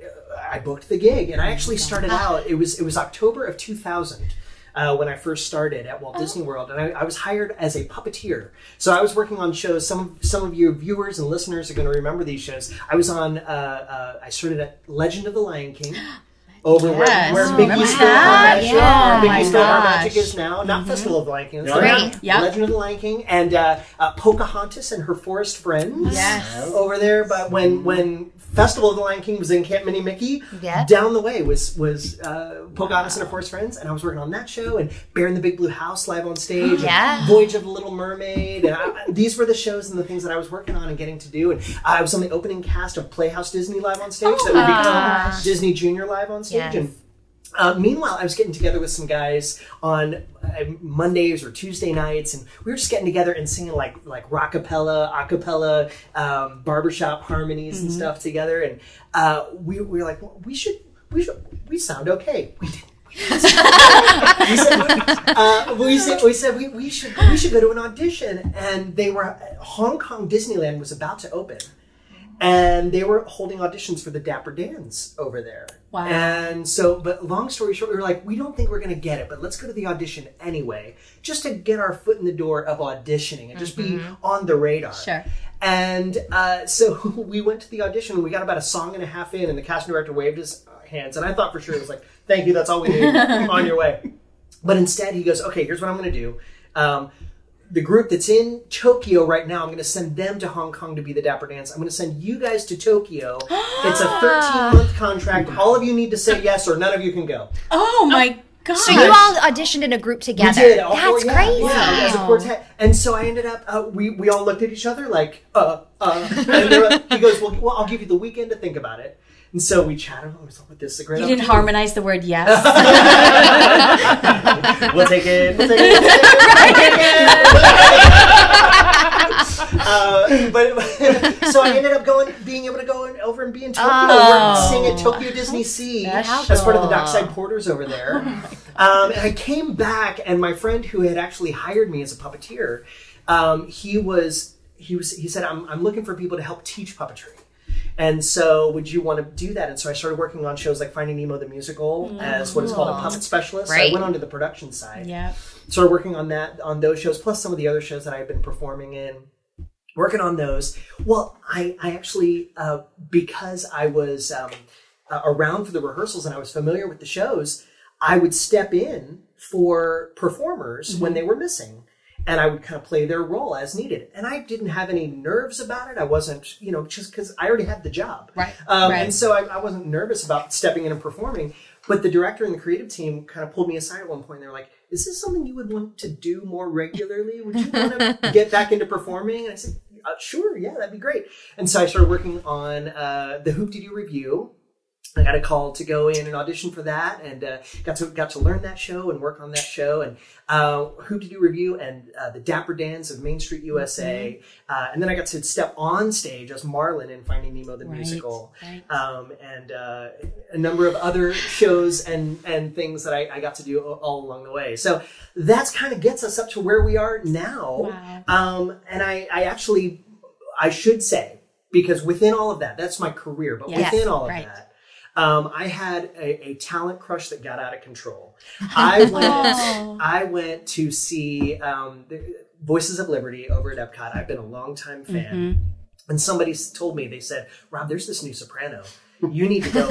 I booked the gig. And I actually started out. It was it was October of two thousand. Uh, when I first started at Walt Disney World, and I, I was hired as a puppeteer. So I was working on shows. Some some of your viewers and listeners are going to remember these shows. I was on. Uh, uh, I started at Legend of the Lion King. [gasps] Over Yes. where, Oh, where remember Mickey's that? Magic, Yeah. where Oh Mickey's my Our gosh. Magic is now, not Festival of the Lion King. it's Right. Legend- Yep. Legend of the Lion King, and uh, uh, Pocahontas and her forest friends Yes. over there. But when when Festival of the Lion King was in Camp Minnie-Mickey, Yeah. down the way was was uh, Pocahontas and her forest friends, and I was working on that show and Bear in the Big Blue House live on stage, Yeah. and Voyage of the Little Mermaid, and I, these were the shows and the things that I was working on and getting to do. And I was on the opening cast of Playhouse Disney live on stage that would become Disney Junior live on stage, Yes. and uh, meanwhile, I was getting together with some guys on uh, Mondays or Tuesday nights, and we were just getting together and singing like like rockapella, acapella, um, barbershop harmonies and stuff together. And uh, we, we were like, well, we should we should we sound okay. [laughs] We did. we said, uh, we said, we, said we, we should we should go to an audition, and they were Hong Kong Disneyland was about to open, and they were holding auditions for the Dapper Dans over there. Wow. And so, but long story short, we were like, we don't think we're going to get it, but let's go to the audition anyway, just to get our foot in the door of auditioning and just be on the radar. Sure. And uh, [laughs] so we went to the audition. We got about a song and a half in, and the casting director waved his hands, and I thought for sure it was like, "Thank you, that's all we need. [laughs] on your way." But instead, he goes, "Okay, here's what I'm going to do." Um, the group that's in Tokyo right now, I'm going to send them to Hong Kong to be the Dapper Dans. I'm going to send you guys to Tokyo. [gasps] it's a 13 month contract. All of you need to say yes, or none of you can go. Oh my gosh. So you all auditioned in a group together. We did. all That's four- yeah, crazy. Yeah, it was a quartet. And so I ended up, uh, we, we all looked at each other like, uh, uh. And they he goes, well, well, I'll give you the weekend to think about it. And so we chatted. Oh, thought this is a great You didn't harmonize the word yes. we'll take it. We'll take it. We'll take it. uh, but [laughs] so I ended up going, being able to go in, over and be in Tokyo, Oh. sing at Tokyo DisneySea as part of the. Dockside Porters over there. Um, and I came back, and my friend who had actually hired me as a puppeteer, um, he was he was he said, "I'm I'm looking for people to help teach puppetry." And so, would you want to do that? And so, I started working on shows like Finding Nemo the musical as what is called a puppet specialist. So I went on to the production side. Yeah. started working on that on those shows plus some of the other shows that i've been performing in. Working on those. Well i i actually uh, because i was um, uh, around for the rehearsals and i was familiar with the shows i would step in for performers when they were missing and i would kind of play their role as needed and i didn't have any nerves about it i wasn't you know just because i already had the job Right. um, Right. and so I, I wasn't nervous about stepping in and performing. But the director and the creative team kind of pulled me aside at one point. They're like, "Is this something you would want to do more regularly? Would you want to [laughs] get back into performing?" And I said, uh, "Sure, yeah, that'd be great." And so I started working on uh, the Hoop-Dee-Doo Revue. I got a call to go in and audition for that, and uh, got to got to learn that show and work on that show, and uh, Hoop-Dee-Doo Revue and uh, the Dapper Dans of Main Street USA, uh, and then I got to step on stage as Marlin in Finding Nemo the Right, musical, right. um, and uh, a number of other shows and and things that I, I got to do all, all along the way. So that's kind of gets us up to where we are now. Wow. Um, and I, I actually, I should say, because within all of that, that's my career, but Yes, within all of right. that. Um, I had a, a talent crush that got out of control. [laughs] I went. I went to see um, the Voices of Liberty over at Epcot. I've been a longtime fan, Mm-hmm. and somebody told me they said, "Rob, there's this new soprano. You need to go.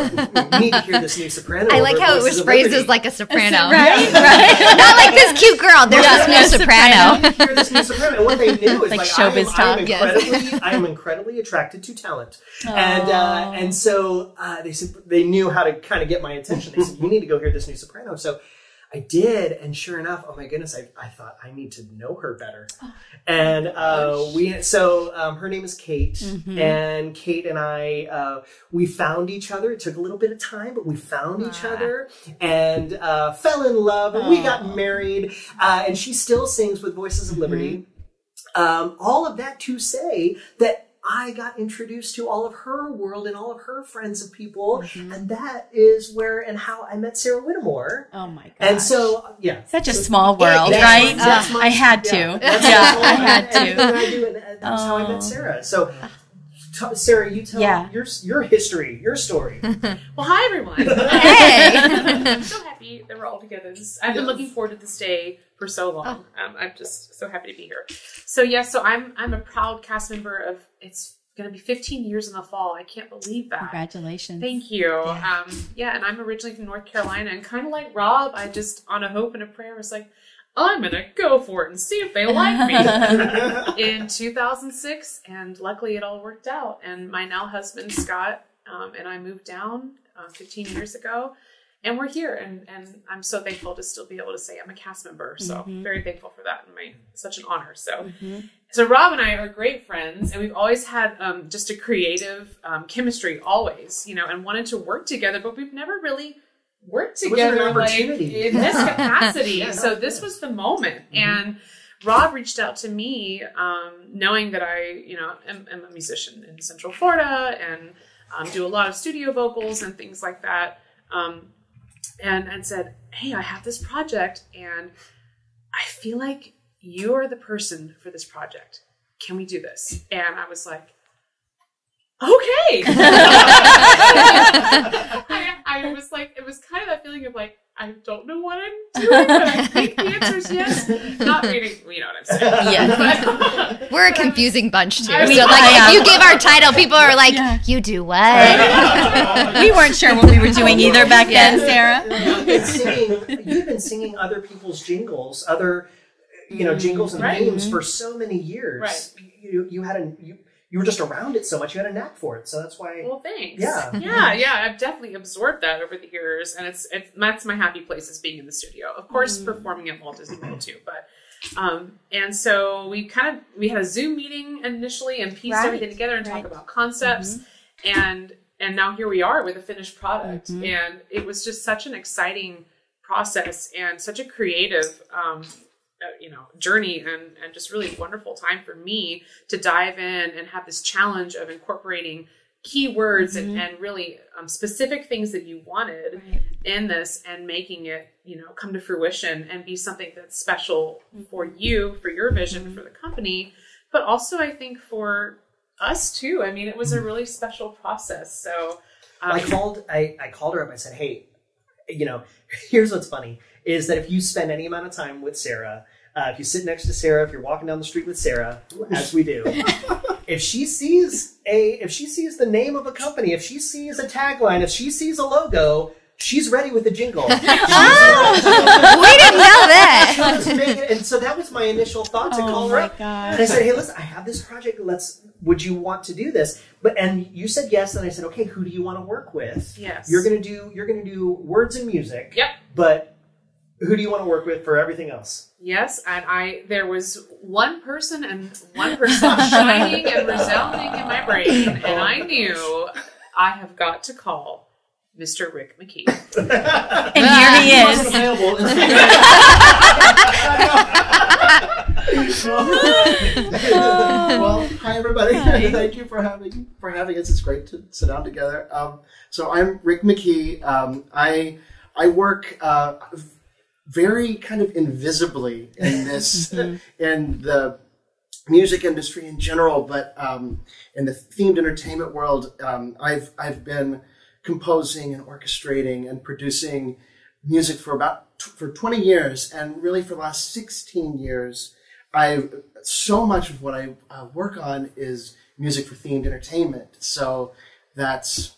you need to hear this new soprano." I like how it was phrased as like a soprano. Right, [laughs] right. Not like this cute girl. There's Yeah, this new no soprano. hear this new soprano. And what they knew is Like like, I, am, showbiz I am talk, yes. incredibly, I am incredibly attracted to talent, and uh, and so uh, they said they knew how to kind of get my attention. They said you need to go hear this new soprano. So I did, and sure enough, oh my goodness, I, I thought I need to know her better, and uh, we so um, her name is Kate, and Kate and I uh, we found each other. It took a little bit of time, but we found each other and uh, fell in love, and we got married. Uh, and she still sings with Voices of Liberty. Um, all of that to say that I got introduced to all of her world and all of her friends and people, mm-hmm. and that is where and how I met Sarah Whittemore. Oh my god. And so, yeah, Such a small world, that's right? my- that's my- I had to. Yeah, [laughs] Yeah, I all had everything to. I do, and and that's how I Oh. met Sarah. So, t- Sarah, you tell Yeah. your your history, your story. [laughs] Well, hi everyone. [laughs] Hey. I'm so happy that we're all together. This, I've been looking forward to this day for so long. Um, I'm just so happy to be here. So yes, so I'm I'm a proud cast member of. It's going to be 15 years in the fall. I can't believe that. Congratulations. Thank you. Yeah. Um, yeah, and I'm originally from North Carolina, and kind of like Rob, I just on a hope and a prayer was like, I'm gonna go for it and see if they like me [laughs] in 2006, and luckily it all worked out. And my now husband Scott um, and I moved down uh, 15 years ago, and we're here. And and I'm so thankful to still be able to say I'm a cast member. So very thankful for that, and my such an honor. So. So Rob and I are great friends, and we've always had um, just a creative um, chemistry, always, you know, and wanted to work together, but we've never really worked together like, in this [laughs] capacity. Yeah, so this was the moment, Mm-hmm. and Rob reached out to me, um, knowing that I, you know, am, am a musician in Central Florida and um, do a lot of studio vocals and things like that, um, and and said, "Hey, I have this project, and I feel like you are the person for this project. Can we do this?" And I was like, "Okay." [laughs] [laughs] I, I was like, it was kind of that feeling of like, I don't know what I'm doing, but I think the answer is yes. Not [laughs] meaning, you know what I'm saying. Yeah. [laughs] But- We're a confusing bunch too. So I- like, I if you give our title, people are like, Yeah. "You do what?" [laughs] we weren't sure what we were doing either back then, Sarah. You've been singing. You've been singing other people's jingles, other you know jingles and Right. themes mm-hmm. for so many years. Right. You you had a you you were just around it so much, you had a knack for it. So that's why. Well, thanks. Yeah. [laughs] yeah, yeah. I've definitely absorbed that over the years, and it's, it's that's my happy place is being in the studio. Of course, performing at Walt Disney World too, but um, and so we kind of we had a Zoom meeting initially and pieced Right, everything together and right. talk about concepts, and and now here we are with a finished product, Mm-hmm. and it was just such an exciting process and such a creative. Um, Uh, you know journey and and just really wonderful time for me to dive in and have this challenge of incorporating keywords and, mm-hmm. and really um, specific things that you wanted in this and making it you know come to fruition and be something that's special mm-hmm. for you for your vision mm-hmm. for the company but also i think for us too i mean it was a really special process so um, I called. I, I called her up. I said, "Hey, you know, [laughs] here's what's funny is that if you spend any amount of time with Sarah, uh, if you sit next to Sarah, if you're walking down the street with Sarah, as we do, [laughs] if she sees a, if she sees the name of a company, if she sees a tagline, if she sees a logo." She's ready with a jingle. [laughs] She's ready. we didn't know that. She'll just make it- and so that was my initial thought to Oh call her up. God. And I said, "Hey, listen, I have this project. Let's. Would you want to do this?" But and you said yes, and I said, "Okay, who do you want to work with?" Yes. You're gonna do. You're gonna do words and music. Yep. But who do you want to work with for everything else? Yes, and I there was one person and one person shining and resounding in my brain, and I knew I have got to call Mr. Rick McKee. And here he wasn't is. [laughs] well, hi everybody. Hi. [laughs] Thank you for having for having us. It's great to sit down together. Um, so I'm Rick McKee. Um, I I work uh, very kind of invisibly in this [laughs] in the music industry in general, but um, in the themed entertainment world, um, I've I've been composing and orchestrating and producing music for about t- for 20 years, and really for the last 16 years, I so much of what I uh, work on is music for themed entertainment. So that's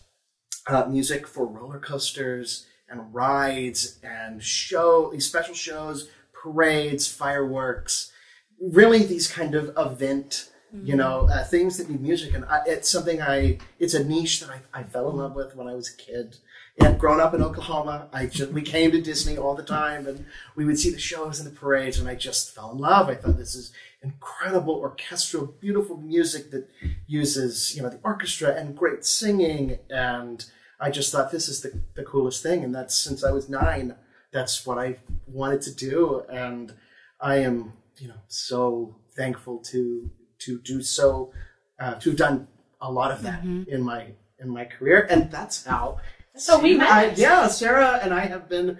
uh, music for roller coasters and rides and show these special shows, parades, fireworks, really these kind of event, you know, uh, things that need music. And I, it's something I, it's a niche that I, I fell in love with when I was a kid. And growing up in Oklahoma, I just, we came to Disney all the time and we would see the shows and the parades and I just fell in love. I thought this is incredible orchestral, beautiful music that uses, you know, the orchestra and great singing. And I just thought this is the, the coolest thing. And that's since I was nine, that's what I wanted to do. And I am, you know, so thankful to, to do so, uh, to have done a lot of that in my, in my career. And that's how So we met. I- yeah, Sarah and I have been.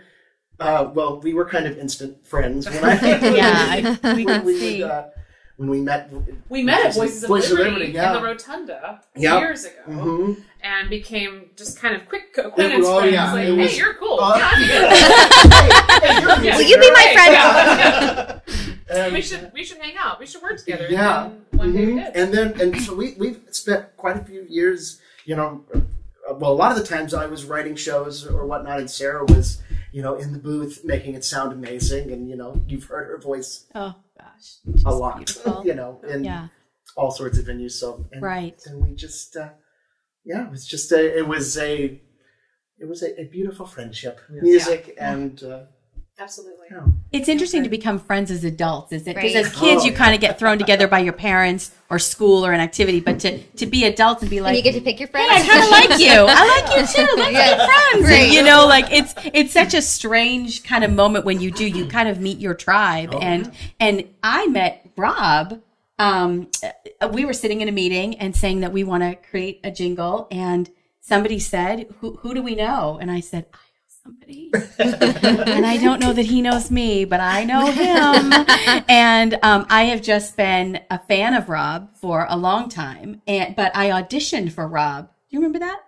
Uh, well, we were kind of instant friends when I. [laughs] [laughs] Yeah, I- we when can we [laughs] see. Would, uh, when we met. We met at Voices of Voices Liberty, yeah. in the Rotunda Yep. years ago, Mhm. and became just kind of quick acquaintance oh, friends. yeah, like, hey, was- you're cool. Oh, Yeah, yeah. yeah. Will you be my friend? Yeah. [laughs] And- we should we should hang out. We should work together. Yeah. And one day we Mhm. And then, and so we we've spent quite a few years, you know. uh, Well, a lot of the times I was writing shows or whatnot, and Sarah was, you know, in the booth making it sound amazing, and you know, you've heard her voice Oh gosh. a lot, beautiful. you know, in Yeah. all sorts of venues. So, and, Right. and we just, uh, yeah, it was just a, it was a, it was a, a beautiful friendship, music, and uh, Absolutely. yeah. It's interesting to become friends as adults, isn't it? Because Right. as kids, Oh, you kind of get thrown together by your parents or school or an activity, but to, to be adults and be like, And you get to pick your friends. Hey, I kind of [laughs] like you. I like you too. Let's Yeah. be friends. Right. And, you know, like it's it's such a strange kind of moment when you do. You kind of meet your tribe, Oh, and and I met Rob. Um, uh, we were sitting in a meeting and saying that we want to create a jingle, and somebody said, "Who who do we know?" And I said, "I know somebody." [laughs] and I don't know that he knows me, but I know him. [laughs] and um, I have just been a fan of Rob for a long time. And but I auditioned for Rob. Do you remember that?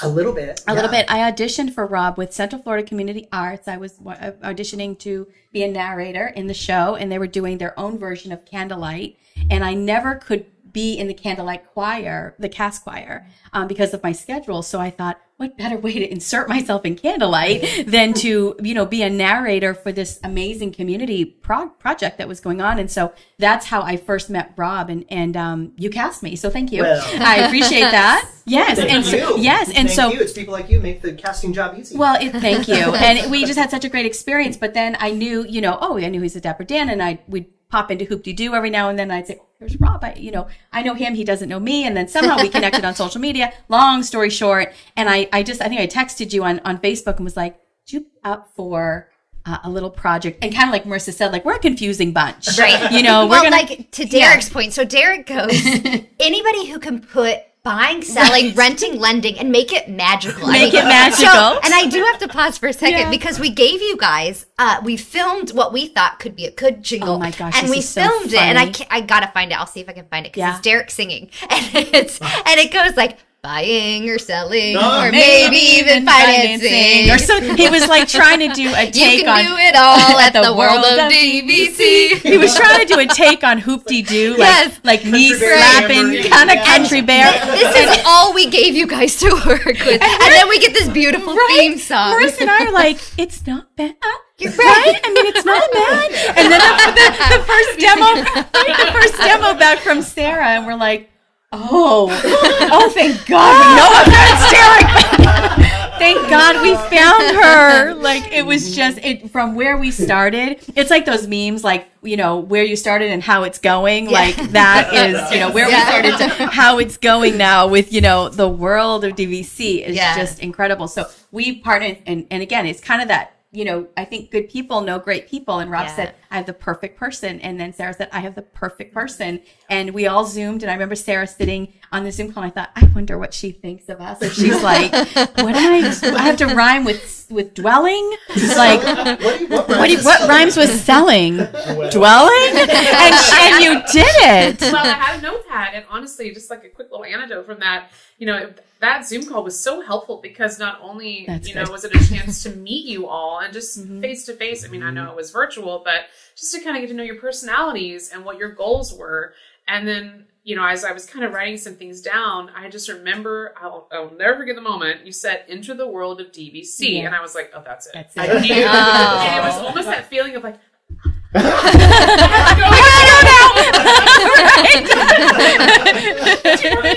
A little bit. A little bit. I auditioned for Rob with Central Florida Community Arts. I was uh, auditioning to be a narrator in the show, and they were doing their own version of Candlelight. And I never could be in the candlelight choir, the cast choir, um, because of my schedule. So I thought, what better way to insert myself in candlelight than to, you know, be a narrator for this amazing community pro- project that was going on. And so that's how I first met Rob and, and, um, you cast me. So thank you. Well. I appreciate that. [laughs] Yes. And so, yes. And Thank so, you. it's people like you make the casting job easy. well, it, thank you. [laughs] And we just had such a great experience. But then I knew, you know, oh, I knew he's a Dapper Dan, and I would pop into Hoop-Dee-Doo every now and then. I'd say, oh, "Here's Rob." I, you know, I know him. He doesn't know me. And then somehow we connected on social media. [laughs] Long story short, and I, I just, I think I texted you on on Facebook and was like, "Do "You up for?" Uh, a little project and kind of like Marissa said, like we're a confusing bunch, Right. You know, well, we're gonna like to Derek's point. So Derek goes, [laughs] anybody who can put buying, [laughs] selling, renting, lending, and make it magical. I Make mean, it magical. So, and I do have to pause for a second Yeah. because we gave you guys, uh, we filmed what we thought could be a good jingle. Oh my gosh, And we is so filmed it, and I can't, I gotta find it. I'll see if I can find it because Yeah. it's Derek singing, [laughs] and it's and it goes like buying or selling No. or maybe even financing. or so he was like trying to do a [laughs] you take can on do it all at the, world of [laughs] DVC. he was trying to do a take on Hoop-Dee-Doo, like Yes. like knee Country Bear slapping, kind of country bear. This is [laughs] all we gave you guys to work with, and then we get this beautiful theme song. Marissa and I are like, it's not bad. You're Right? I mean, it's not bad. And then the, the, the first demo, the first demo back from Sarah, and we're like, oh, [laughs] oh, thank God, we know about Derek. [laughs] Thank God we found her. Like it was just it from where we started. It's like those memes, like you know where you started and how it's going. Like that is you know where Yeah. we started to how it's going now with you know the world of DVC is Yeah. just incredible. So we partnered, and and again, it's kind of that. You know, I think good people know great people. And Rob Yeah. said, I have the perfect person. And then Sarah said, I have the perfect person. And we all zoomed. And I remember Sarah sitting on the Zoom call. And I thought, I wonder what she thinks of us. If she's like, [laughs] what am I? I have to rhyme with with dwelling. Like, [laughs] what, do you, what, what you, what rhymes with selling? Dwelling? And, and you did it. well, I had a notepad, and honestly, just like a quick little anecdote from that, you know, that Zoom call was so helpful because not only That's you know good. was it a chance to [laughs] meet you all and just Mm-hmm. face to face. I mean, I know it was virtual, but just to kind of get to know your personalities and what your goals were, and then. You know, as I was kind of writing some things down, I just remember, I'll, I'll never forget the moment you said, enter the world of DVC. Yeah. And I was like, oh, that's it. That's I it. knew. [laughs] Oh. And it was almost that feeling of like, [laughs] but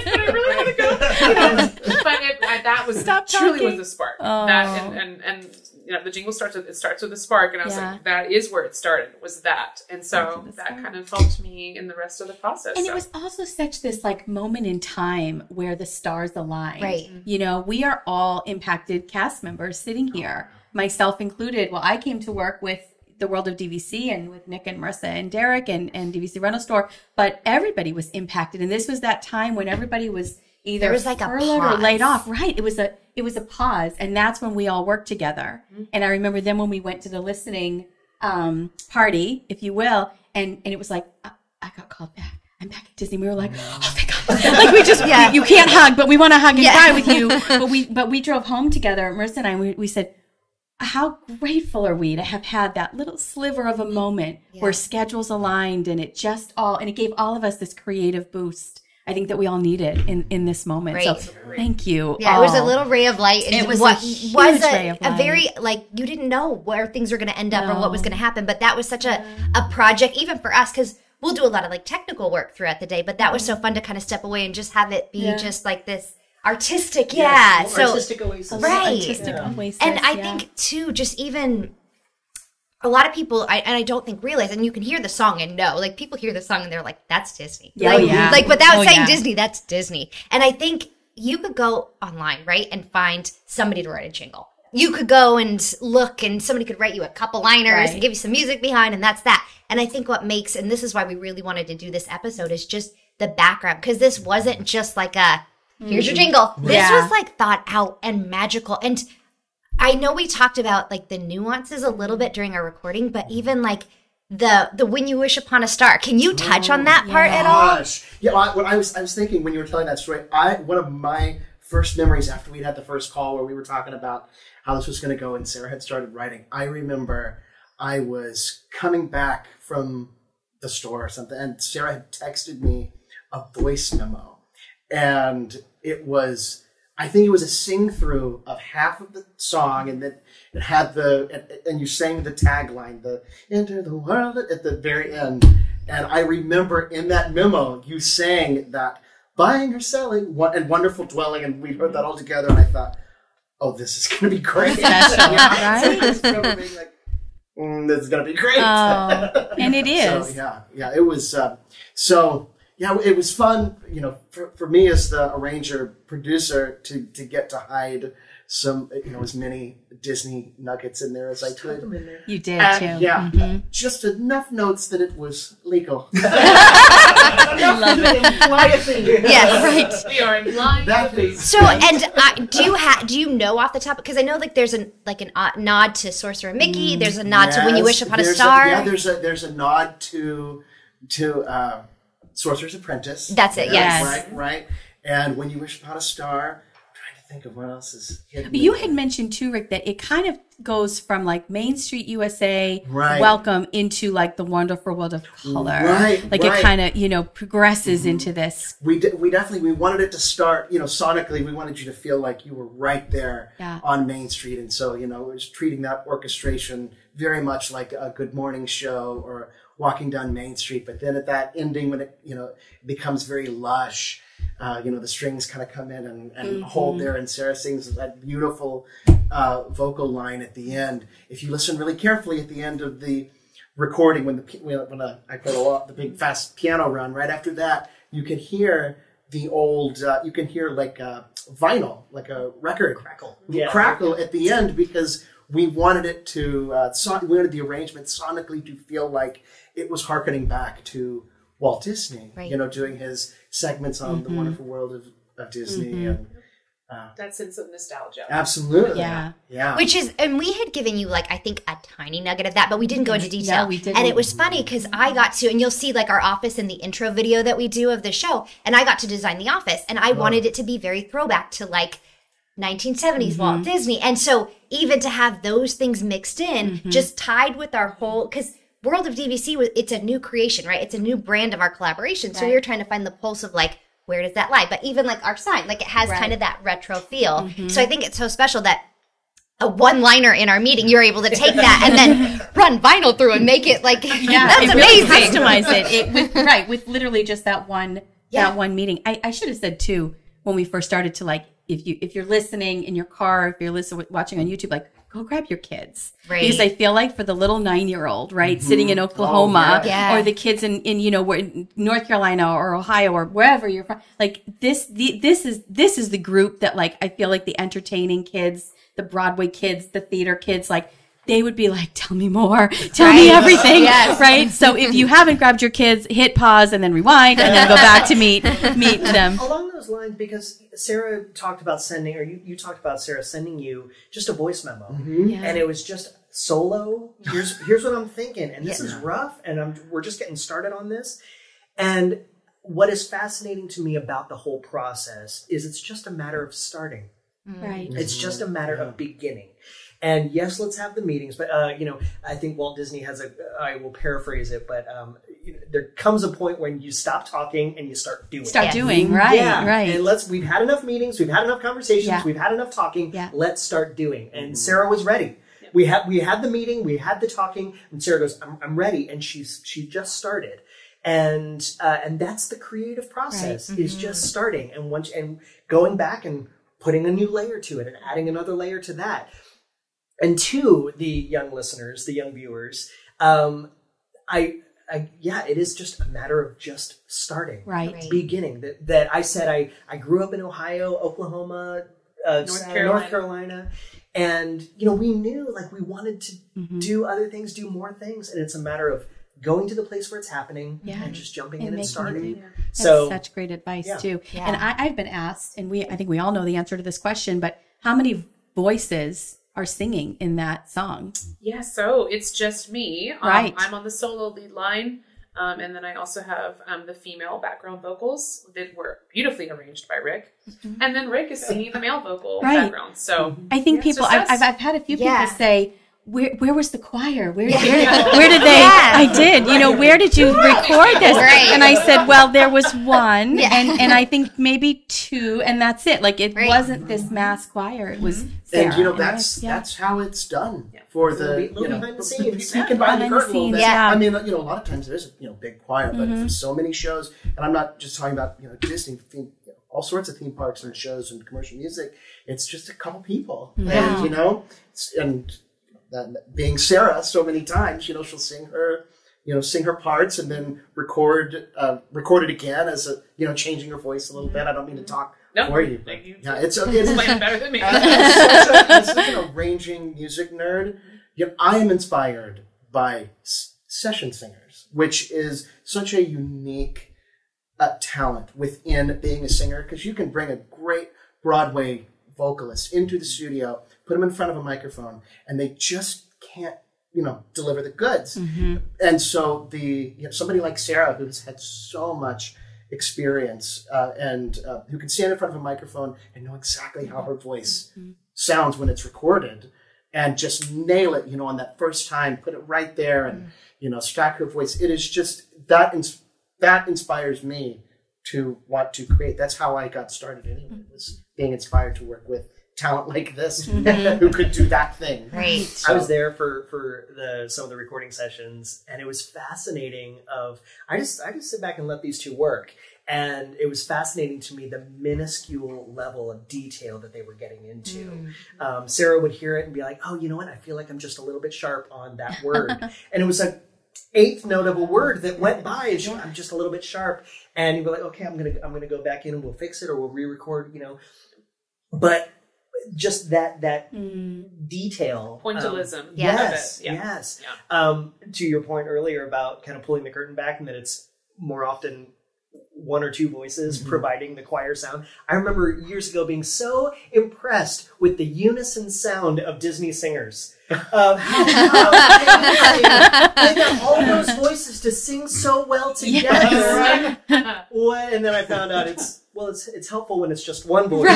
I really want to go. You know, but it, I, that was Stop truly talking. was the spark. Oh. That and, and and you know the jingle starts with it starts with a spark, and I was Yeah. like, that is where it started. Was that, and so Starts with a that spark. kind of helped me in the rest of the process. And so. it was also such this like moment in time where the stars aligned. Right. Mm-hmm. You know, we are all impacted cast members sitting oh, here, myself included. Well, I came to work with the world of DVC and with Nick and Marissa and Derek and, and DVC Rental Store, but everybody was impacted. And this was that time when everybody was either There was like a furloughed or laid off. Right. It was a it was a pause. And that's when we all worked together. And I remember then when we went to the listening um, party, if you will, and, and it was like, I, I got called back. I'm back at Disney. We were like, oh thank God. like we just, [laughs] Yeah. you can't hug, but we want to hug and Yeah. cry with you. [laughs] But we, but we drove home together, Marissa and I, we, we said, how grateful are we to have had that little sliver of a moment where schedules aligned and it just all, and it gave all of us this creative boost. I think that we all needed in, in this moment. Right. So thank you. Yeah, it was a little ray of light. And It was a what huge was ray a, of a very like you didn't know where things were going to end up or what was going to happen. But that was such a a project, even for us, because we'll do a lot of like technical work throughout the day. But that was so fun to kind of step away and just have it be Yeah. just like this artistic. Yeah, Yes, so artistic oasis. Right. artistic oasis, and I yeah. think too, just even a lot of people, I, and I don't think realize, and you can hear the song and know, like people hear the song and they're like, "That's Disney." Yeah, like, oh, yeah. like without Oh, saying yeah. Disney, that's Disney. And I think you could go online, right, and find somebody to write a jingle. You could go and look, and somebody could write you a couple liners Right. and give you some music behind, and that's that. And I think what makes, and this is why we really wanted to do this episode, is just the background because this wasn't just like a here's your mm-hmm. jingle. This Yeah. was like thought out and magical. And I know we talked about like the nuances a little bit during our recording, but mm-hmm. even like the the when you wish upon a star. Can you touch on that part at all? Oh, gosh. Yeah, I, what I was I was thinking when you were telling that story, I one of my first memories after we'd had the first call where we were talking about how this was going to go and Sarah had started writing. I remember I was coming back from the store or something, and Sarah had texted me a voice memo, and it was. I think it was a sing through of half of the song, and then it had the and, and you sang the tagline, the "Enter the world" at the very end. And I remember in that memo you sang that buying or selling and wonderful dwelling, and we heard that all together, and I thought, oh, this is going to be great. Special, [laughs] Yeah. right? Remember being like, mm, this is going to be great. Oh, [laughs] and it is. So, yeah, yeah, it was. Uh, so yeah, it was fun. You know, for, for me as the arranger producer to to get to hide some, you know, as many Disney nuggets in there as I could. You did And, too. yeah, Mhm. just enough notes that it was legal. [laughs] [laughs] love it. Yes, right. We are in line. That is- So, and uh, do you have do you know off the top? Because I know like there's an like an uh, nod to Sorcerer Mickey. There's a nod to When You Wish Upon a there's Star. yeah, there's a there's a nod to to uh, Sorcerer's Apprentice. That's it, yes. Right, right. And When You Wish Upon a Star. I'm trying to think of what else is hidden. You had mentioned too, Rick, that it kind of goes from like Main Street USA Right. welcome into like the wonderful world of color. Right, Like right. it kind of, you know, progresses mm-hmm. into this. we de- we definitely we wanted it to start you know sonically we wanted you to feel like you were right there Yeah. on main street and so you know it was treating that orchestration very much like a good morning show or walking down main street but then at that ending when it you know becomes very lush uh, you know the strings kind of come in and, and hold there and sarah sings that beautiful uh, vocal line at the end if you listen really carefully at the end of the recording when the when, when uh, I put a lot the big fast piano run right after that you can hear the old uh, you can hear like a vinyl like a record crackle Yeah. crackle at the end because we wanted it to uh, son- we wanted the arrangement sonically to feel like it was harkening back to Walt Disney Right. you know doing his segments on the mm-hmm. wonderful world of, of Disney mm-hmm. and uh, That sense of nostalgia. absolutely Yeah. yeah Which is, and we had given you like I think a tiny nugget of that, but we didn't go into mm-hmm. detail. No, we didn't. And it was funny because I got to, and you'll see like our office in the intro video that we do of the show, and I got to design the office, and I oh. wanted it to be very throwback to like 1970s Walt mm-hmm. Disney, and so even to have those things mixed in, mm-hmm. just tied with our whole because. World of DVC was it's a new creation, right? It's a new brand of our collaboration. So we were trying to find the pulse of like where does that lie? But even like our sign, like it has kind of that retro feel. Mm-hmm. So I think it's so special that a one liner in our meeting, you're able to take that and then [laughs] run vinyl through and make it like [laughs] that's it really amazing. Customize it. it with, [laughs] right with literally just that one Yeah. that one meeting. I, I should have said too when we first started to like if you if you're listening in your car, if you're listening watching on YouTube, like go grab your kids Right. because I feel like for the little nine year old right mm-hmm. sitting in oh, Oklahoma Oh, yeah. or the kids in in you know where North Carolina or Ohio or wherever you're from, like this the this is this is the group that like I feel like the entertaining kids, the Broadway kids, the theater kids, like. They would be like, "Tell me more, tell me everything." Yes. Right. So if you haven't grabbed your kids, hit pause and then rewind, and then go back to meet meet them. Along those lines, because Sarah talked about sending, or you, you talked about Sarah sending you just a voice memo, mm-hmm. and it was just solo. Here's here's what I'm thinking, and this is rough, and I'm we're just getting started on this. And what is fascinating to me about the whole process is it's just a matter of starting. Right. It's just a matter of mm-hmm. beginning. And yes, let's have the meetings, but uh, you know, I think Walt Disney has a. I will paraphrase it, but um, you know, there comes a point when you stop talking and you start doing. Start Yeah. doing right, yeah, right. And let's. We've had enough meetings. We've had enough conversations. Yeah. We've had enough talking. Yeah. Let's start doing. And Sarah was ready. We had we had the meeting. We had the talking. And Sarah goes, "I'm, I'm ready." And she's she just started. And uh, and that's the creative process is just starting and once and going back and putting a new layer to it and adding another layer to that. And to the young listeners, the young viewers, um, I, I yeah, it is just a matter of just starting Right. Right. beginning that, that I said I, I grew up in Ohio, Oklahoma, uh, North North Carolina. Carolina. And, you know, we knew like we wanted to Mm-hmm. do other things, do more things. And it's a matter of going to the place where it's happening Yeah. and just jumping And in and starting. That's So such great advice yeah. too. Yeah. And I, I've been asked, and we I think we all know the answer to this question, but how many voices are singing in that song? Yeah, so it's just me. Um, Right. I'm on the solo lead line. Um, and then I also have um, the female background vocals that were beautifully arranged by Rick. And then Rick is singing the male vocal Right. background. So I think Yeah, people I've, I've I've had a few Yeah. people say, where where was the choir? Where Yeah. where, where did they? Yeah. I did. You know, where did you record this? Right. And I said, well, there was one, Yeah. and and I think maybe two, and that's it. Like it Right. wasn't this mass choir. It was. Sarah, and you know that's was- yeah. that's how it's done for the Little you know behind the the- scenes. peeking behind the the curtain a little scenes, bit. yeah. I mean, you know, a lot of times there's a you know big choir, but Mm-hmm. for so many shows, and I'm not just talking about you know Disney theme, you know, all sorts of theme parks and shows and commercial music. It's just a couple people, and you know, and that being Sarah, so many times, you know, she'll sing her. You know, sing her parts and then record, uh, record it again as a, you know, changing her voice a little bit. I don't mean to talk No, for you, but thank you. yeah, it's, it's Explain it better than me. [laughs] as such a, as such an arranging music nerd, you know, I am inspired by s- session singers, which is such a unique uh, talent within being a singer because you can bring a great Broadway vocalist into the studio, put them in front of a microphone, and they just can't, you know, deliver the goods. And so the you know, somebody like Sarah, who's had so much experience uh, and uh, who can stand in front of a microphone and know exactly how her voice sounds when it's recorded and just nail it, you know, on that first time, put it right there and, you know, stack her voice. It is just that, ins- that inspires me to want to create. That's how I got started anyway, was being inspired to work with talent like this [laughs] who could do that thing. Right. I was there for for the some of the recording sessions, and it was fascinating. Of I just I just sit back and let these two work, and it was fascinating to me the minuscule level of detail that they were getting into. Um, Sarah would hear it and be like, "Oh, you know what? I feel like I'm just a little bit sharp on that [laughs] word," and it was a eighth note of a word that went by and she, I'm just a little bit sharp and you'd be like okay I'm gonna I'm gonna go back in and we'll fix it or we'll re-record you know but just that that detail um, Pointillism. Yeah. yes yeah. yes Yeah. um, to your point earlier about kind of pulling the curtain back and that it's more often one or two voices providing the choir sound. I remember years ago being so impressed with the unison sound of Disney singers. [laughs] Of how, how they, they got all those voices to sing so well [laughs] together. [laughs] What? And then I found out it's well, it's it's helpful when it's just one voice. [laughs]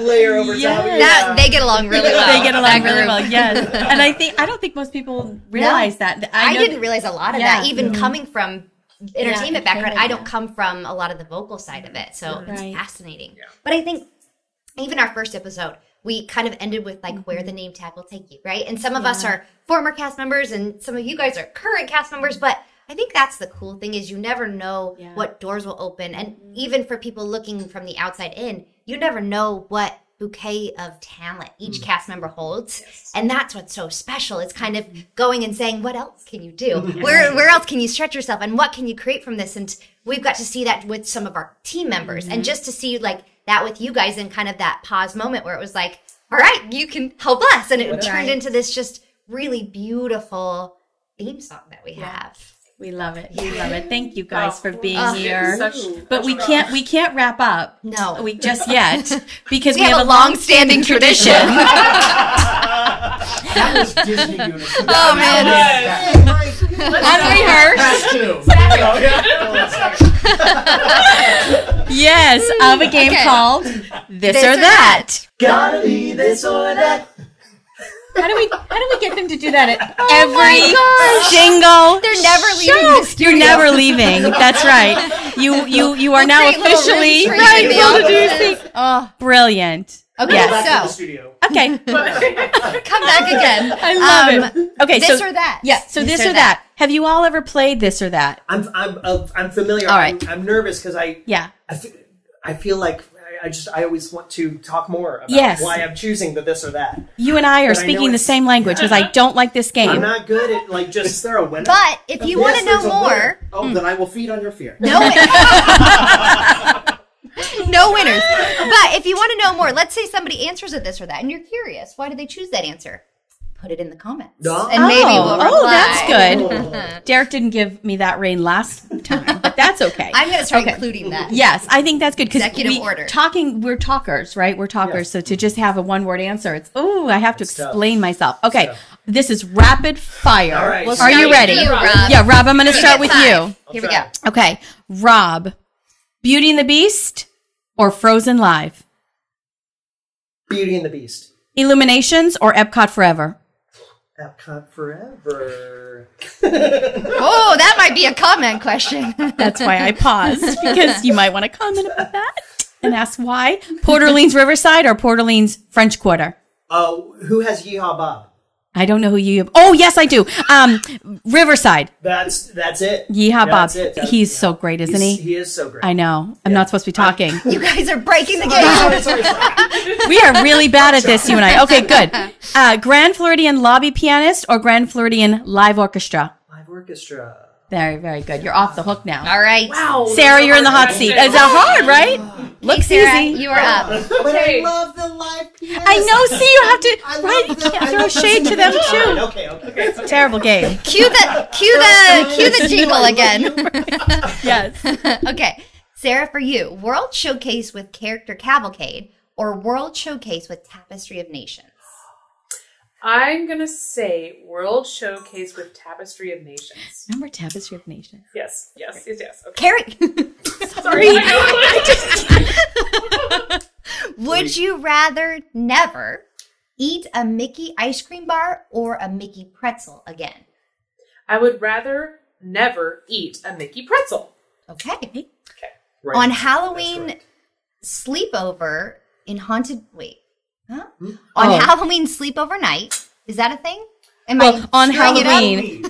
Layer over top. Yes. That they get along really well. they get along really well. Yes, [laughs] and I think I don't think most people realize that. I, know- didn't realize a lot of Yeah. that, even mm-hmm. coming from entertainment background. I don't come from a lot of the vocal side of it, so it's Right. fascinating. But I think even our first episode, we kind of ended with like where mm-hmm. the name tag will take you, right? And some of us are former cast members, and some of you guys are current cast members, but. I think that's the cool thing is you never know Yeah. what doors will open and mm-hmm. even for people looking from the outside in, you never know what bouquet of talent each mm. cast member holds. And that's what's so special. It's kind of mm-hmm. going and saying, what else can you do? [laughs] Where where else can you stretch yourself and what can you create from this? And we've got to see that with some of our team members and mm-hmm. just to see like that with you guys in kind of that pause moment where it was like, all right, you can help us. And it turned Right. into this just really beautiful theme song that we have. We love it. We love it. Thank you guys for being Oh. here. Such- But we can't we can't wrap up. No. we [laughs] just yet because We have a long-standing tradition. [laughs] That was Disney Unison. Oh, man. Hey, my goodness. Unrehearsed. That too. [laughs] Oh, oh, yes, of a mm, game Okay. called This, This or, or that. Gotta be this or that. How do we how do we get them to do that at Oh every jingle? They're never leaving the studio. You're never leaving. That's right. You you you are now officially rooms for you right. the able to do offices. things. Oh, brilliant. Okay, Yes. Back to the so studio. Okay. [laughs] come back again. [laughs] I love Um, it. Okay, this so or that. yeah, so this, or that. Have you all ever played this or that? I'm I'm uh, I'm familiar. All right. I'm, I'm nervous because I Yeah. I, fe- I feel like I, I just I always want to talk more about Yes. why I'm choosing the this or that. You and I are But I speaking the same language because I don't like this game. I'm not good at like Is just there a winner? But if you want to know more, winner. Oh, hmm. then I will feed on your fear. no, [laughs] no winners. But if you want to know more, let's say somebody answers a this or that, and you're curious, why did they choose that answer? Put it in the comments, No. and maybe oh, we'll reply. oh, that's good. [laughs] Derek didn't give me that reign last time, but that's okay. I'm going to start Okay. including that. Yes, I think that's good because Executive we order. talking. We're talkers, right? We're talkers. So to just have a one word answer, it's oh, I have to It's tough. explain myself. Okay, tough. this is rapid fire. All right. We'll Are you ready? you, Rob. Yeah, Rob. I'm going to start with five. you. Here we try. go. Okay, Rob. Beauty and the Beast or Frozen Live? Beauty and the Beast. Illuminations or Epcot Forever? Epcot forever. [laughs] Oh, that might be a comment question. [laughs] That's why I paused [laughs] because you might want to comment about that and ask why. Port Orleans Riverside or Port Orleans French Quarter? Oh, who has Yeehaw Bob? I don't know who you. have. Oh yes, I do. Um, Riverside. That's that's it. Yeehaw Bob. It. That's- He's yeah. so great, isn't He's- he? He is so great. I know. I'm not supposed to be talking. [laughs] you guys are breaking the game. [laughs] sorry, sorry. we are really bad at this, you and I. [laughs] Okay, good. Uh, Grand Floridian lobby pianist or Grand Floridian live orchestra? Live orchestra. Very, very good. You're off the hook now. All right. Wow. Sarah, you're in the hot seat. Is that hard, right? Looks Sarah, easy. you are up. [laughs] But I love the live piano. I know. See, you have to I right. love You the- can't throw shade to them singing. too. Okay, okay. okay. Terrible game. Cue the cue the cue the jingle again. [laughs] Yes. [laughs] okay, Sarah, for you, World Showcase with Character Cavalcade or World Showcase with Tapestry of Nations? I'm gonna say World Showcase with Tapestry of Nations. Remember Tapestry of Nations. Yes, yes, yes, yes. Okay. Kerri, Sorry. I know. [laughs] would you rather never eat a Mickey ice cream bar or a Mickey pretzel again? I would rather never eat a Mickey pretzel. Okay. Right. On Halloween correct. sleepover in haunted wait. Huh? Hmm? On Oh. Halloween sleepover night. Is that a thing? Am Well, on screwing? Halloween,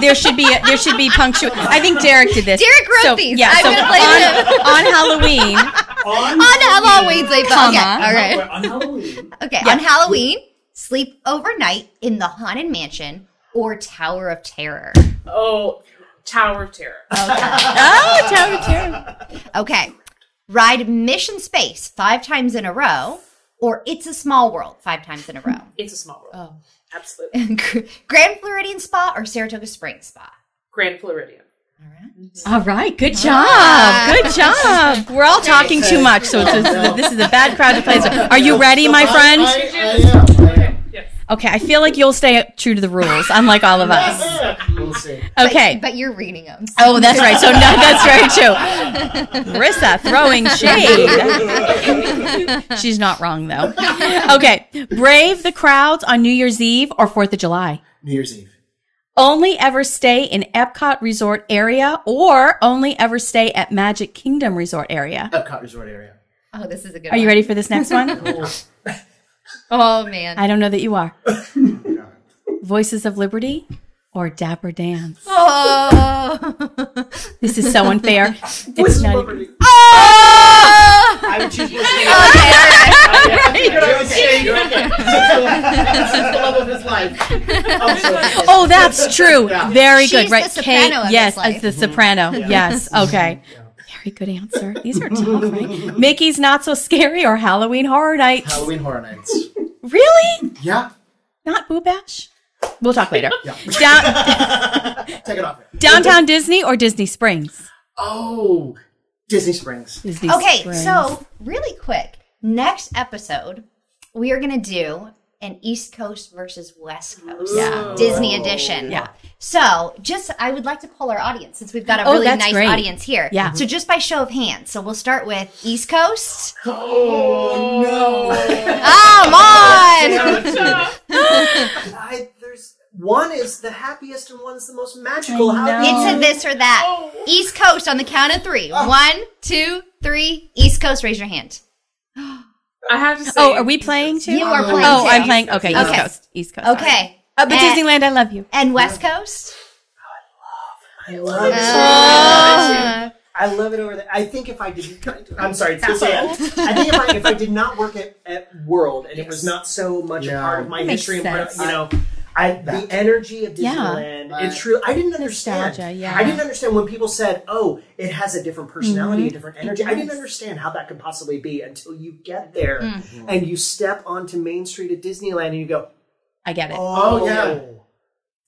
there should be a, there should be punctual. I think Derek did this. Derek wrote so, these. Yeah. I'm so gonna blame on, [laughs] on Halloween, On, On Halloween sleepover. Comma. Okay, all right. On Halloween. Okay, Yeah. on Halloween, sleep overnight in the Haunted Mansion or Tower of Terror. Oh, Tower of Terror. [laughs] oh, Tower of Terror. Okay, ride Mission Space five times in a row or It's a Small World five times in a row. It's a small world. Oh. Absolutely. Grand Floridian Spa or Saratoga Springs Spa. Grand Floridian. All right, mm-hmm. good ah. job, good [laughs] job. We're all talking too much, so it's a, [laughs] this is a bad crowd to play. So, [laughs] are you ready, my friend? I, I am. I am. Yes. Okay, I feel like you'll stay true to the rules, unlike all of us. We'll see. Okay. But, but you're reading them. Oh, that's right. So no, that's very true. Marissa throwing [laughs] shade. She's not wrong though. Okay, brave the crowds on New Year's Eve or Fourth of July. New Year's Eve. Only ever stay in Epcot Resort area or only ever stay at Magic Kingdom Resort area. Epcot Resort area. Oh, this is a good Are you ready for this next one? Oh, man. I don't know that you are. [laughs] Voices of Liberty or Dapper Dans. [laughs] Oh. This is so unfair. Voice [laughs] It's not Liberty. oh! I would choose Voice of Okay, all right. Liberty. Good on Shane, you're okay. This is the love of his life. I'm [laughs] oh, oh, that's true. Yeah. Very She's good. Right. soprano Kate, of yes, as the soprano. Yes. Okay. Very good answer. These are tough, right? Mickey's Not So Scary or Halloween Horror Nights. Halloween Horror Nights. Really? Yeah. Not Boo Bash? We'll talk later. Yeah. [laughs] Down, [laughs] Take it off. downtown Disney or Disney Springs? Oh, Disney Springs. Disney Okay, Springs. so really quick, next episode, we are going to do an East Coast versus West Coast Yeah. Disney edition. Yeah. So, just I would like to pull our audience since we've got a Oh, really nice great. audience here. Yeah. So, just by show of hands. So, we'll start with East Coast. [gasps] Oh no. Come on! [laughs] I, there's one is the happiest and one's the most magical. I How know. do you- It's a this or that. East Coast on the count of three. One, two, three. East Coast, raise your hand. [gasps] I have to say. Oh, are we playing too? You are oh, playing Oh, too. I'm playing. Okay, East Okay. Coast. East Coast. Okay. Uh, but And- Disneyland, I love you. And West Coast? I love it. Uh, I love it over there. I think if I did, I'm sorry, it's this hand. I think if I if I did not work at, at World and it was not so much a Yeah. part of my Makes history and part of, you know, I the energy of Disneyland. Right. It's true. I didn't understand. Nostalgia, yeah. I didn't understand when people said, "Oh, it has a different personality, Mm-hmm. a different energy." I didn't understand how that could possibly be until you get there Mm. and you step onto Main Street at Disneyland and you go, I get it. "Oh, yeah.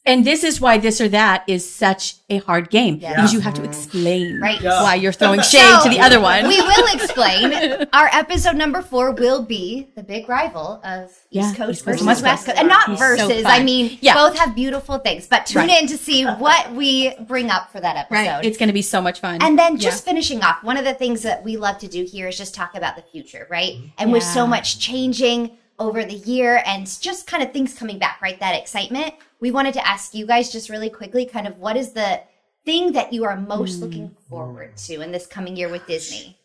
And this is why this or that is such a hard game Yeah. because you have to explain Right. Yeah. why you're throwing [laughs] shade So, to the other one. We will [laughs] explain. Our episode number four will be the big rival of Yeah, East Coast East versus West West Coast. Coast. And not He's versus. fun. I mean, Yeah. both have beautiful things. But tune Right. in to see what we bring up for that episode. right. It's going to be so much fun. And then Yeah. just finishing off, one of the things that we love to do here is just talk about the future, right? And with so much changing, over the year and just kind of things coming back, right? That excitement. We wanted to ask you guys just really quickly kind of what is the thing that you are most hmm. looking forward to in this coming year with Disney?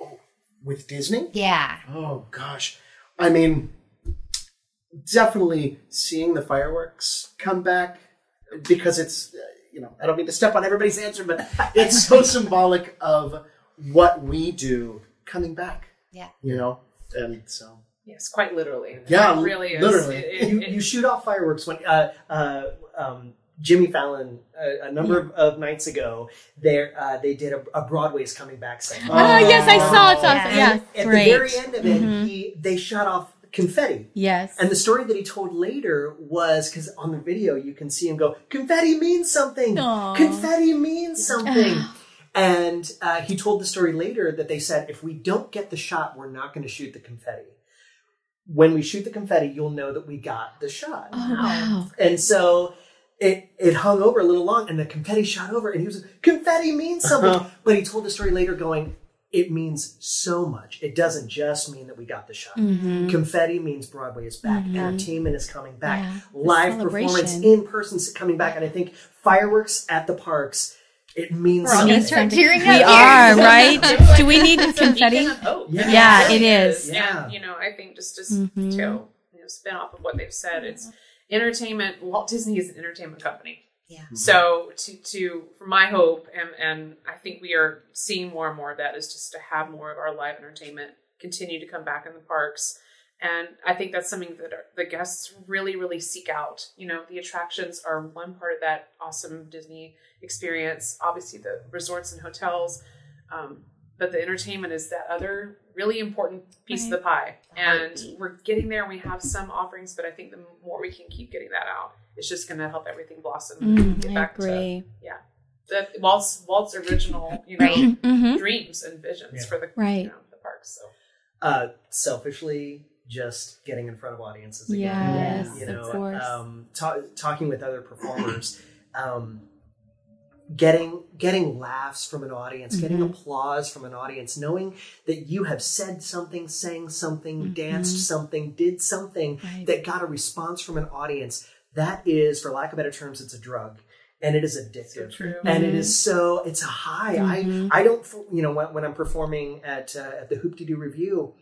Oh, with Disney? Yeah. Oh gosh. I mean, definitely seeing the fireworks come back because it's you know I don't mean to step on everybody's answer, but [laughs] it's so symbolic of what we do coming back. Yeah. You know, and so Yes, quite literally. Yeah, it really is. literally. It- it- you, it- you shoot off fireworks when uh, uh, um, Jimmy Fallon uh, a number of, of nights ago. There, uh, they did a, a Broadway's coming back segment. Oh, yes, I saw it. Saw it. Yeah. Yeah, at great. the very end of it, Mhm. he they shot off confetti. Yes. And the story that he told later was because on the video you can see him go, confetti means something. Aw. Confetti means something. [sighs] and uh, he told the story later that they said, if we don't get the shot, we're not going to shoot the confetti. When we shoot the confetti, you'll know that we got the shot. oh wow. And so it it hung over a little long, and the confetti shot over, and he was like, confetti means something. but he told the story later, going, it means so much. It doesn't just mean that we got the shot. Mm-hmm. Confetti means Broadway is back. Entertainment is coming back. Yeah, Live performance in person is coming back. And I think fireworks at the parks, it means We're something. start tearing up We here. are right. [laughs] Do we need It's a confetti? beacon. Yeah. Yeah, really it is. Yeah. And you know, I think just just Mhm. to you know, spin off of what they've said, it's entertainment. Walt Disney is an entertainment company. Yeah. So to to for my hope and and I think we are seeing more and more of that is just to have more of our live entertainment continue to come back in the parks. And I think that's something that our, the guests really, really seek out. You know, the attractions are one part of that awesome Disney experience. Obviously, the resorts and hotels, um, but the entertainment is that other really important piece of the pie. And we're getting there. and We have some offerings, but I think the more we can keep getting that out, it's just going to help everything blossom. and Mm, get I back to agree. yeah, the Walt's Walt's original, you know, Right. [clears throat] Mhm. dreams and visions Yeah. for the Right. you know, the parks. So uh, selfishly just getting in front of audiences again. Yes, you of know, course. Um, ta- talking with other performers, um, getting getting laughs from an audience, getting Mhm. applause from an audience, knowing that you have said something, sang something, Mhm. danced something, did something Right. that got a response from an audience. That is, for lack of better terms, it's a drug. And it is so addictive true. and it is so it's a high Mhm. i i don't you know when, when i'm performing at uh, at the Hoop-Dee-Doo Revue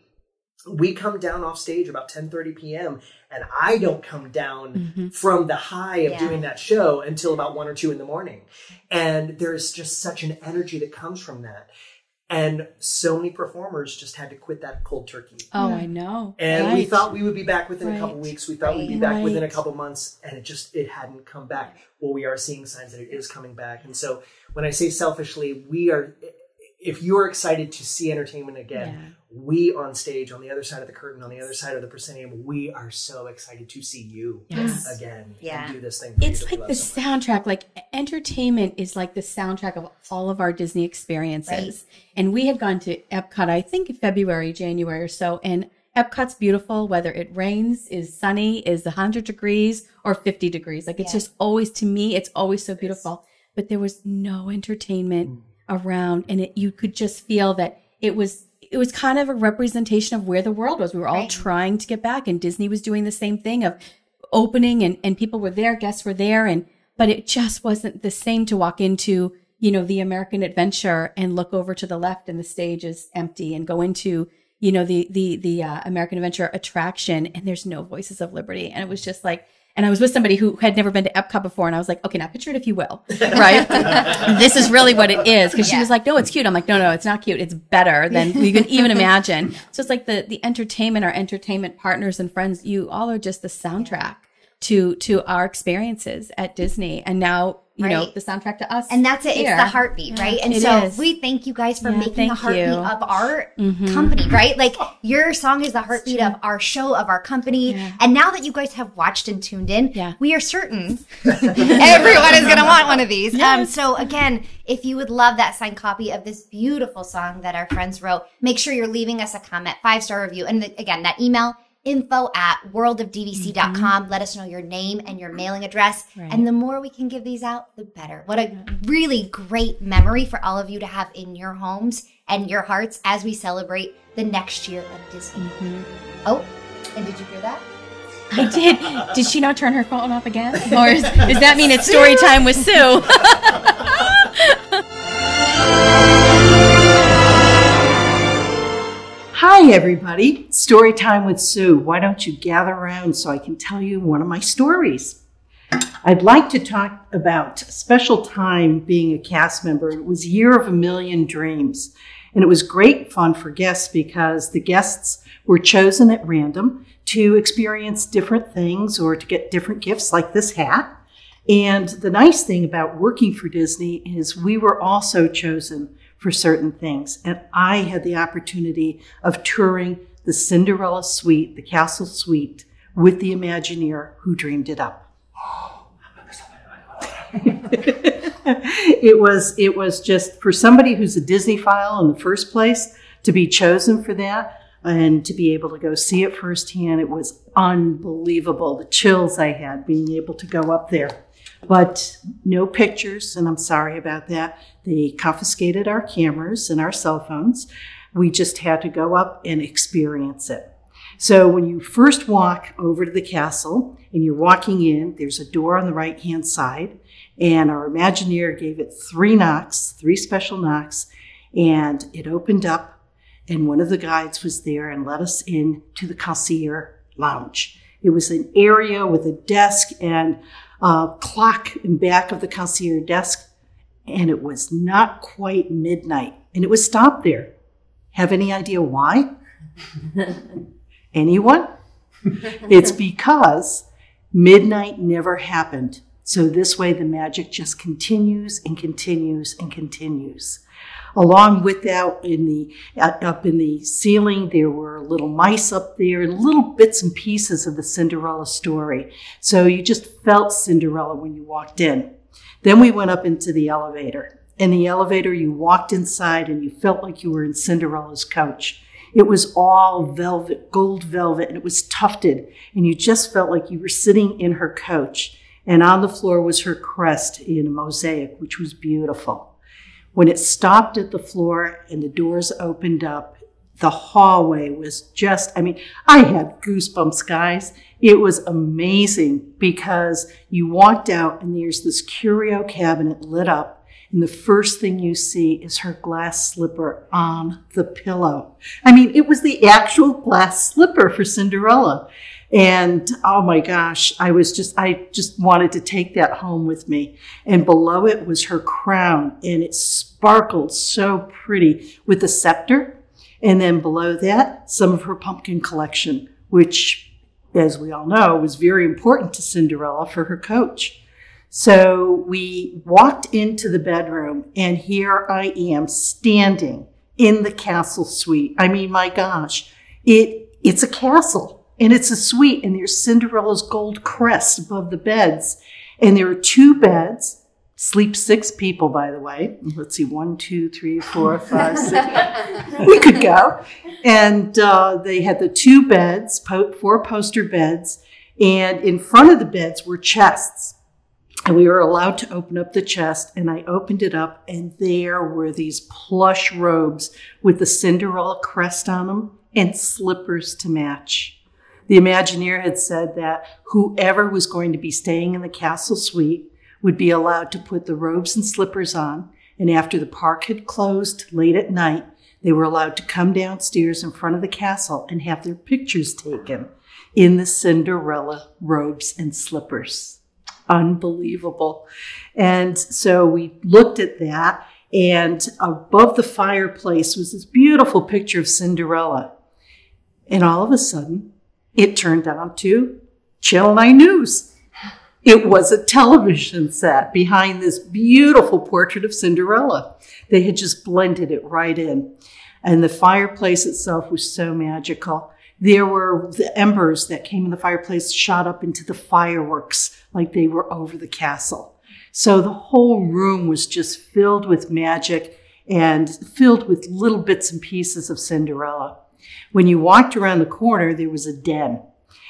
we come down off stage about 10:30 p.m. and I don't come down Mhm. from the high of Yeah. doing that show until about 1 or 2 in the morning. And there's just such an energy that comes from that. And so many performers just had to quit that cold turkey. Oh, I know. And we thought we would be back within a couple Right. weeks. We thought we'd be Right. back within a Right. couple months, and it just it hadn't come back. Well, we are seeing signs that it is coming back. And so when I say selfishly, we are. If you are excited to see entertainment again, we on stage on the other side of the curtain, on the other side of the proscenium, we are so excited to see you Yes. again Yeah. and do this thing. It's you that we like the so soundtrack. Like entertainment is like the soundtrack of all of our Disney experiences. And we had gone to Epcot, I think February, January or so, and Epcot's beautiful, whether it rains, is sunny, is 100 degrees or 50 degrees. Like it's Yeah. just always, to me, it's always so beautiful. But there was no entertainment mm. around and it, you could just feel that it was, it was kind of a representation of where the world was. We were all Right. trying to get back and Disney was doing the same thing of opening and, and people were there, guests were there. And, but it just wasn't the same to walk into, you know, the American adventure and look over to the left and the stage is empty and go into, you know, the, the, the uh, American adventure attraction and there's no voices of liberty. And it was just like, and I was with somebody who had never been to Epcot before, and I was like, okay, now picture it if you will, [laughs] right? this is really what it is. Because she was like, no, it's cute. I'm like, no, no, it's not cute. It's better than you can even [laughs] imagine. So it's like the the entertainment, our entertainment partners and friends, you all are just the soundtrack to to our experiences at Disney, and now you know Right. the soundtrack to us. And that's it. It's the heartbeat, right? And it so is. we thank you guys for Yeah, making the heartbeat you. of our Mhm. company, right? Like your song is the heartbeat of our show, of our company. Yeah. And now that you guys have watched and tuned in, Yeah. we are certain [laughs] everyone is going to want one of these. Um, so again, if you would love that signed copy of this beautiful song that our friends wrote, make sure you're leaving us a comment, five star review. And the, again, that email info at worldofdvc.com. Let us know your name and your mailing address. Right. And the more we can give these out, the better. What a really great memory for all of you to have in your homes and your hearts as we celebrate the next year of Disney. Mhm. Oh, And did you hear that? I did. [laughs] Did she not turn her phone off again? Or is, does that mean it's story [laughs] time with Sue? [laughs] Hi, everybody. Story time with Sue. Why don't you gather around so I can tell you one of my stories? I'd like to talk about special time being a cast member. It was Year of a Million Dreams. And it was great fun for guests because the guests were chosen at random to experience different things or to get different gifts like this hat. And the nice thing about working for Disney is we were also chosen for certain things. And I had the opportunity of touring the Cinderella suite, the castle suite, with the Imagineer who dreamed it up. it was it was just for somebody who's a Disneyphile in the first place to be chosen for that and to be able to go see it firsthand. It was unbelievable. The chills I had being able to go up there. But no pictures, and I'm sorry about that. They confiscated our cameras and our cell phones. We just had to go up and experience it. So when you first walk over to the castle and you're walking in, there's a door on the right hand side, and our Imagineer gave it three knocks, three special knocks, and it opened up, and one of the guides was there and let us in to the concierge lounge. It was an area with a desk and a clock in back of the concierge desk, and it was not quite midnight, and it was stopped there. Have any idea why? [laughs] Anyone? it's because midnight never happened. So this way the magic just continues and continues and continues. Along with that, in the up in the ceiling, there were little mice up there and little bits and pieces of the Cinderella story. So you just felt Cinderella when you walked in. Then we went up into the elevator. In the elevator, you walked inside and you felt like you were in Cinderella's coach. It was all velvet, gold velvet, and it was tufted, and you just felt like you were sitting in her coach. And on the floor was her crest in mosaic, which was beautiful. When it stopped at the floor and the doors opened up, the hallway was just, I mean, I had goosebumps, guys. It was amazing because you walked out and there's this curio cabinet lit up and the first thing you see is her glass slipper on the pillow. I mean, it was the actual glass slipper for Cinderella. And oh my gosh, I was just, I just wanted to take that home with me. And below it was her crown and it sparkled so pretty with a scepter. And then below that, some of her pumpkin collection, which, as we all know, was very important to Cinderella for her coach. So we walked into the bedroom, and here I am standing in the castle suite. I mean, my gosh, it it's a castle and it's a suite, and there's Cinderella's gold crest above the beds, and there are two beds. Sleep six people, by the way. Let's see, one, two, three, four, five, six. [laughs] we could go. And uh, they had the two beds, po- four poster beds, and in front of the beds were chests and we were allowed to open up the chest and i opened it up and there were these plush robes with the cinderella crest on them and slippers to match the imagineer had said that whoever was going to be staying in the castle suite would be allowed to put the robes and slippers on and after the park had closed late at night they were allowed to come downstairs in front of the castle and have their pictures taken in the cinderella robes and slippers unbelievable. And so we looked at that, and above the fireplace was this beautiful picture of Cinderella. And all of a sudden, it turned out to Channel 9 News. It was a television set behind this beautiful portrait of Cinderella. They had just blended it right in. And the fireplace itself was so magical. There were the embers that came in the fireplace shot up into the fireworks like they were over the castle. So the whole room was just filled with magic and filled with little bits and pieces of Cinderella. When you walked around the corner, there was a den.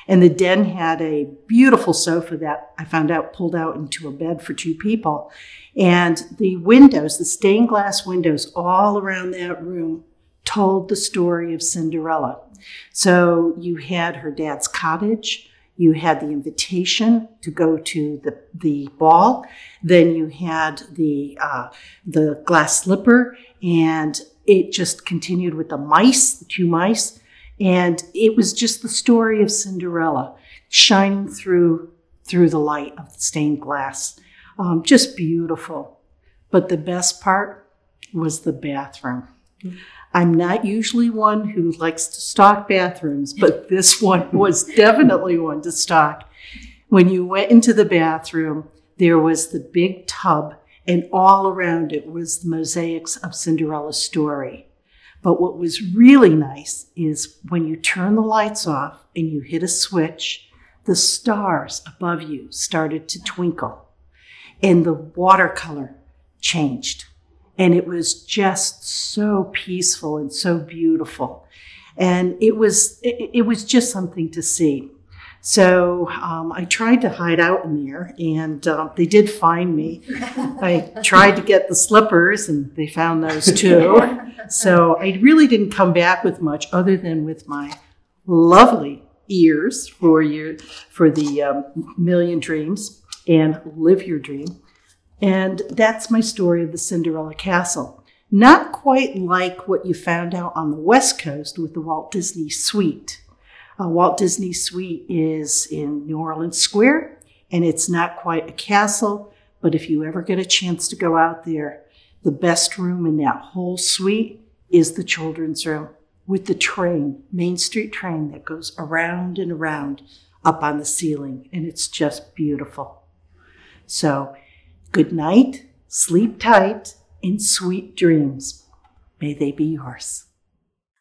And the den had a beautiful sofa that I found out pulled out into a bed for two people. And the windows, the stained glass windows all around that room told the story of Cinderella. So you had her dad's cottage, you had the invitation to go to the, the ball, then you had the, uh, the glass slipper, and it just continued with the mice, the two mice. And it was just the story of Cinderella shining through through the light of the stained glass. Um, just beautiful. But the best part was the bathroom. I'm not usually one who likes to stock bathrooms, but this one [laughs] was definitely one to stock. When you went into the bathroom, there was the big tub, and all around it was the mosaics of Cinderella's story. But what was really nice is when you turn the lights off and you hit a switch, the stars above you started to twinkle and the watercolor changed. And it was just so peaceful and so beautiful. And it was, it, it was just something to see. So um, I tried to hide out in there, and um, they did find me. [laughs] I tried to get the slippers, and they found those too. so I really didn't come back with much other than with my lovely ears for your for the um, million dreams and live your dream. And that's my story of the Cinderella Castle. Not quite like what you found out on the West Coast with the Walt Disney Suite. Uh, Walt Disney Suite is in New Orleans Square, and it's not quite a castle, but if you ever get a chance to go out there, the best room in that whole suite is the children's room with the train, Main Street train that goes around and around up on the ceiling, and it's just beautiful. So, good night, sleep tight, and sweet dreams. May they be yours.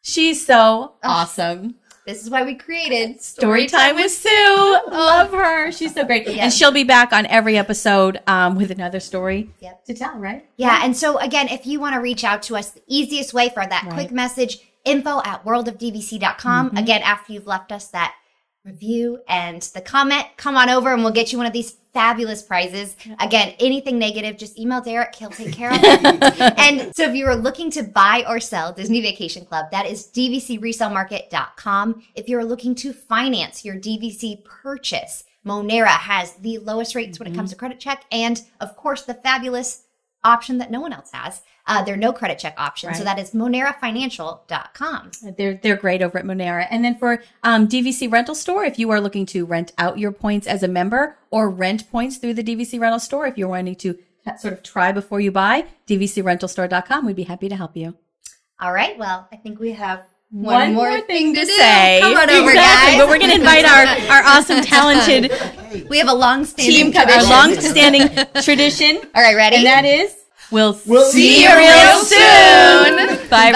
She's so awesome. This is why we created Story time with Sue. Love her. She's so great. And she'll be back on every episode um, with another story Yep. to tell, right? Yeah, and so again, if you want to reach out to us, the easiest way for that Right. quick message, info at worldofdvc.com. Mhm. Again, after you've left us that review and the comment, come on over and we'll get you one of these fabulous prizes. Again, anything negative, just email Derek. He'll take care of [laughs] it. and so if you are looking to buy or sell Disney Vacation Club, that is dvcresalemarket.com. If you're looking to finance your DVC purchase, Monera has the lowest rates when it comes mm-hmm. to credit check and of course the fabulous option that no one else has. Uh, their no credit check option. So that is monerafinancial.com. They're they're great over at Monera. And then for um, DVC Rental Store, if you are looking to rent out your points as a member or rent points through the DVC Rental Store, if you're wanting to sort of try before you buy, DVCRentalStore.com, we'd be happy to help you. All right. Well, I think we have one, One more, more thing, to, to say. Come on over, Exactly, guys. but we're gonna invite our- our awesome, talented [laughs] We have a long-standing Team, our tradition. long-standing tradition. All right, ready? And that is we'll, We'll see, see you you real real soon. soon. [laughs] Bye,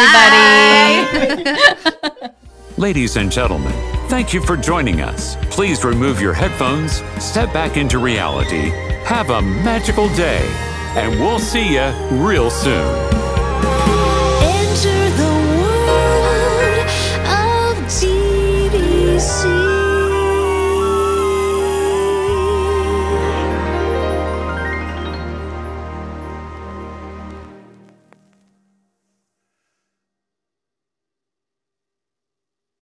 everybody. Ladies and gentlemen, thank you for joining us. Please remove your headphones, step back into reality, have a magical day, and we'll see you real soon. Enter the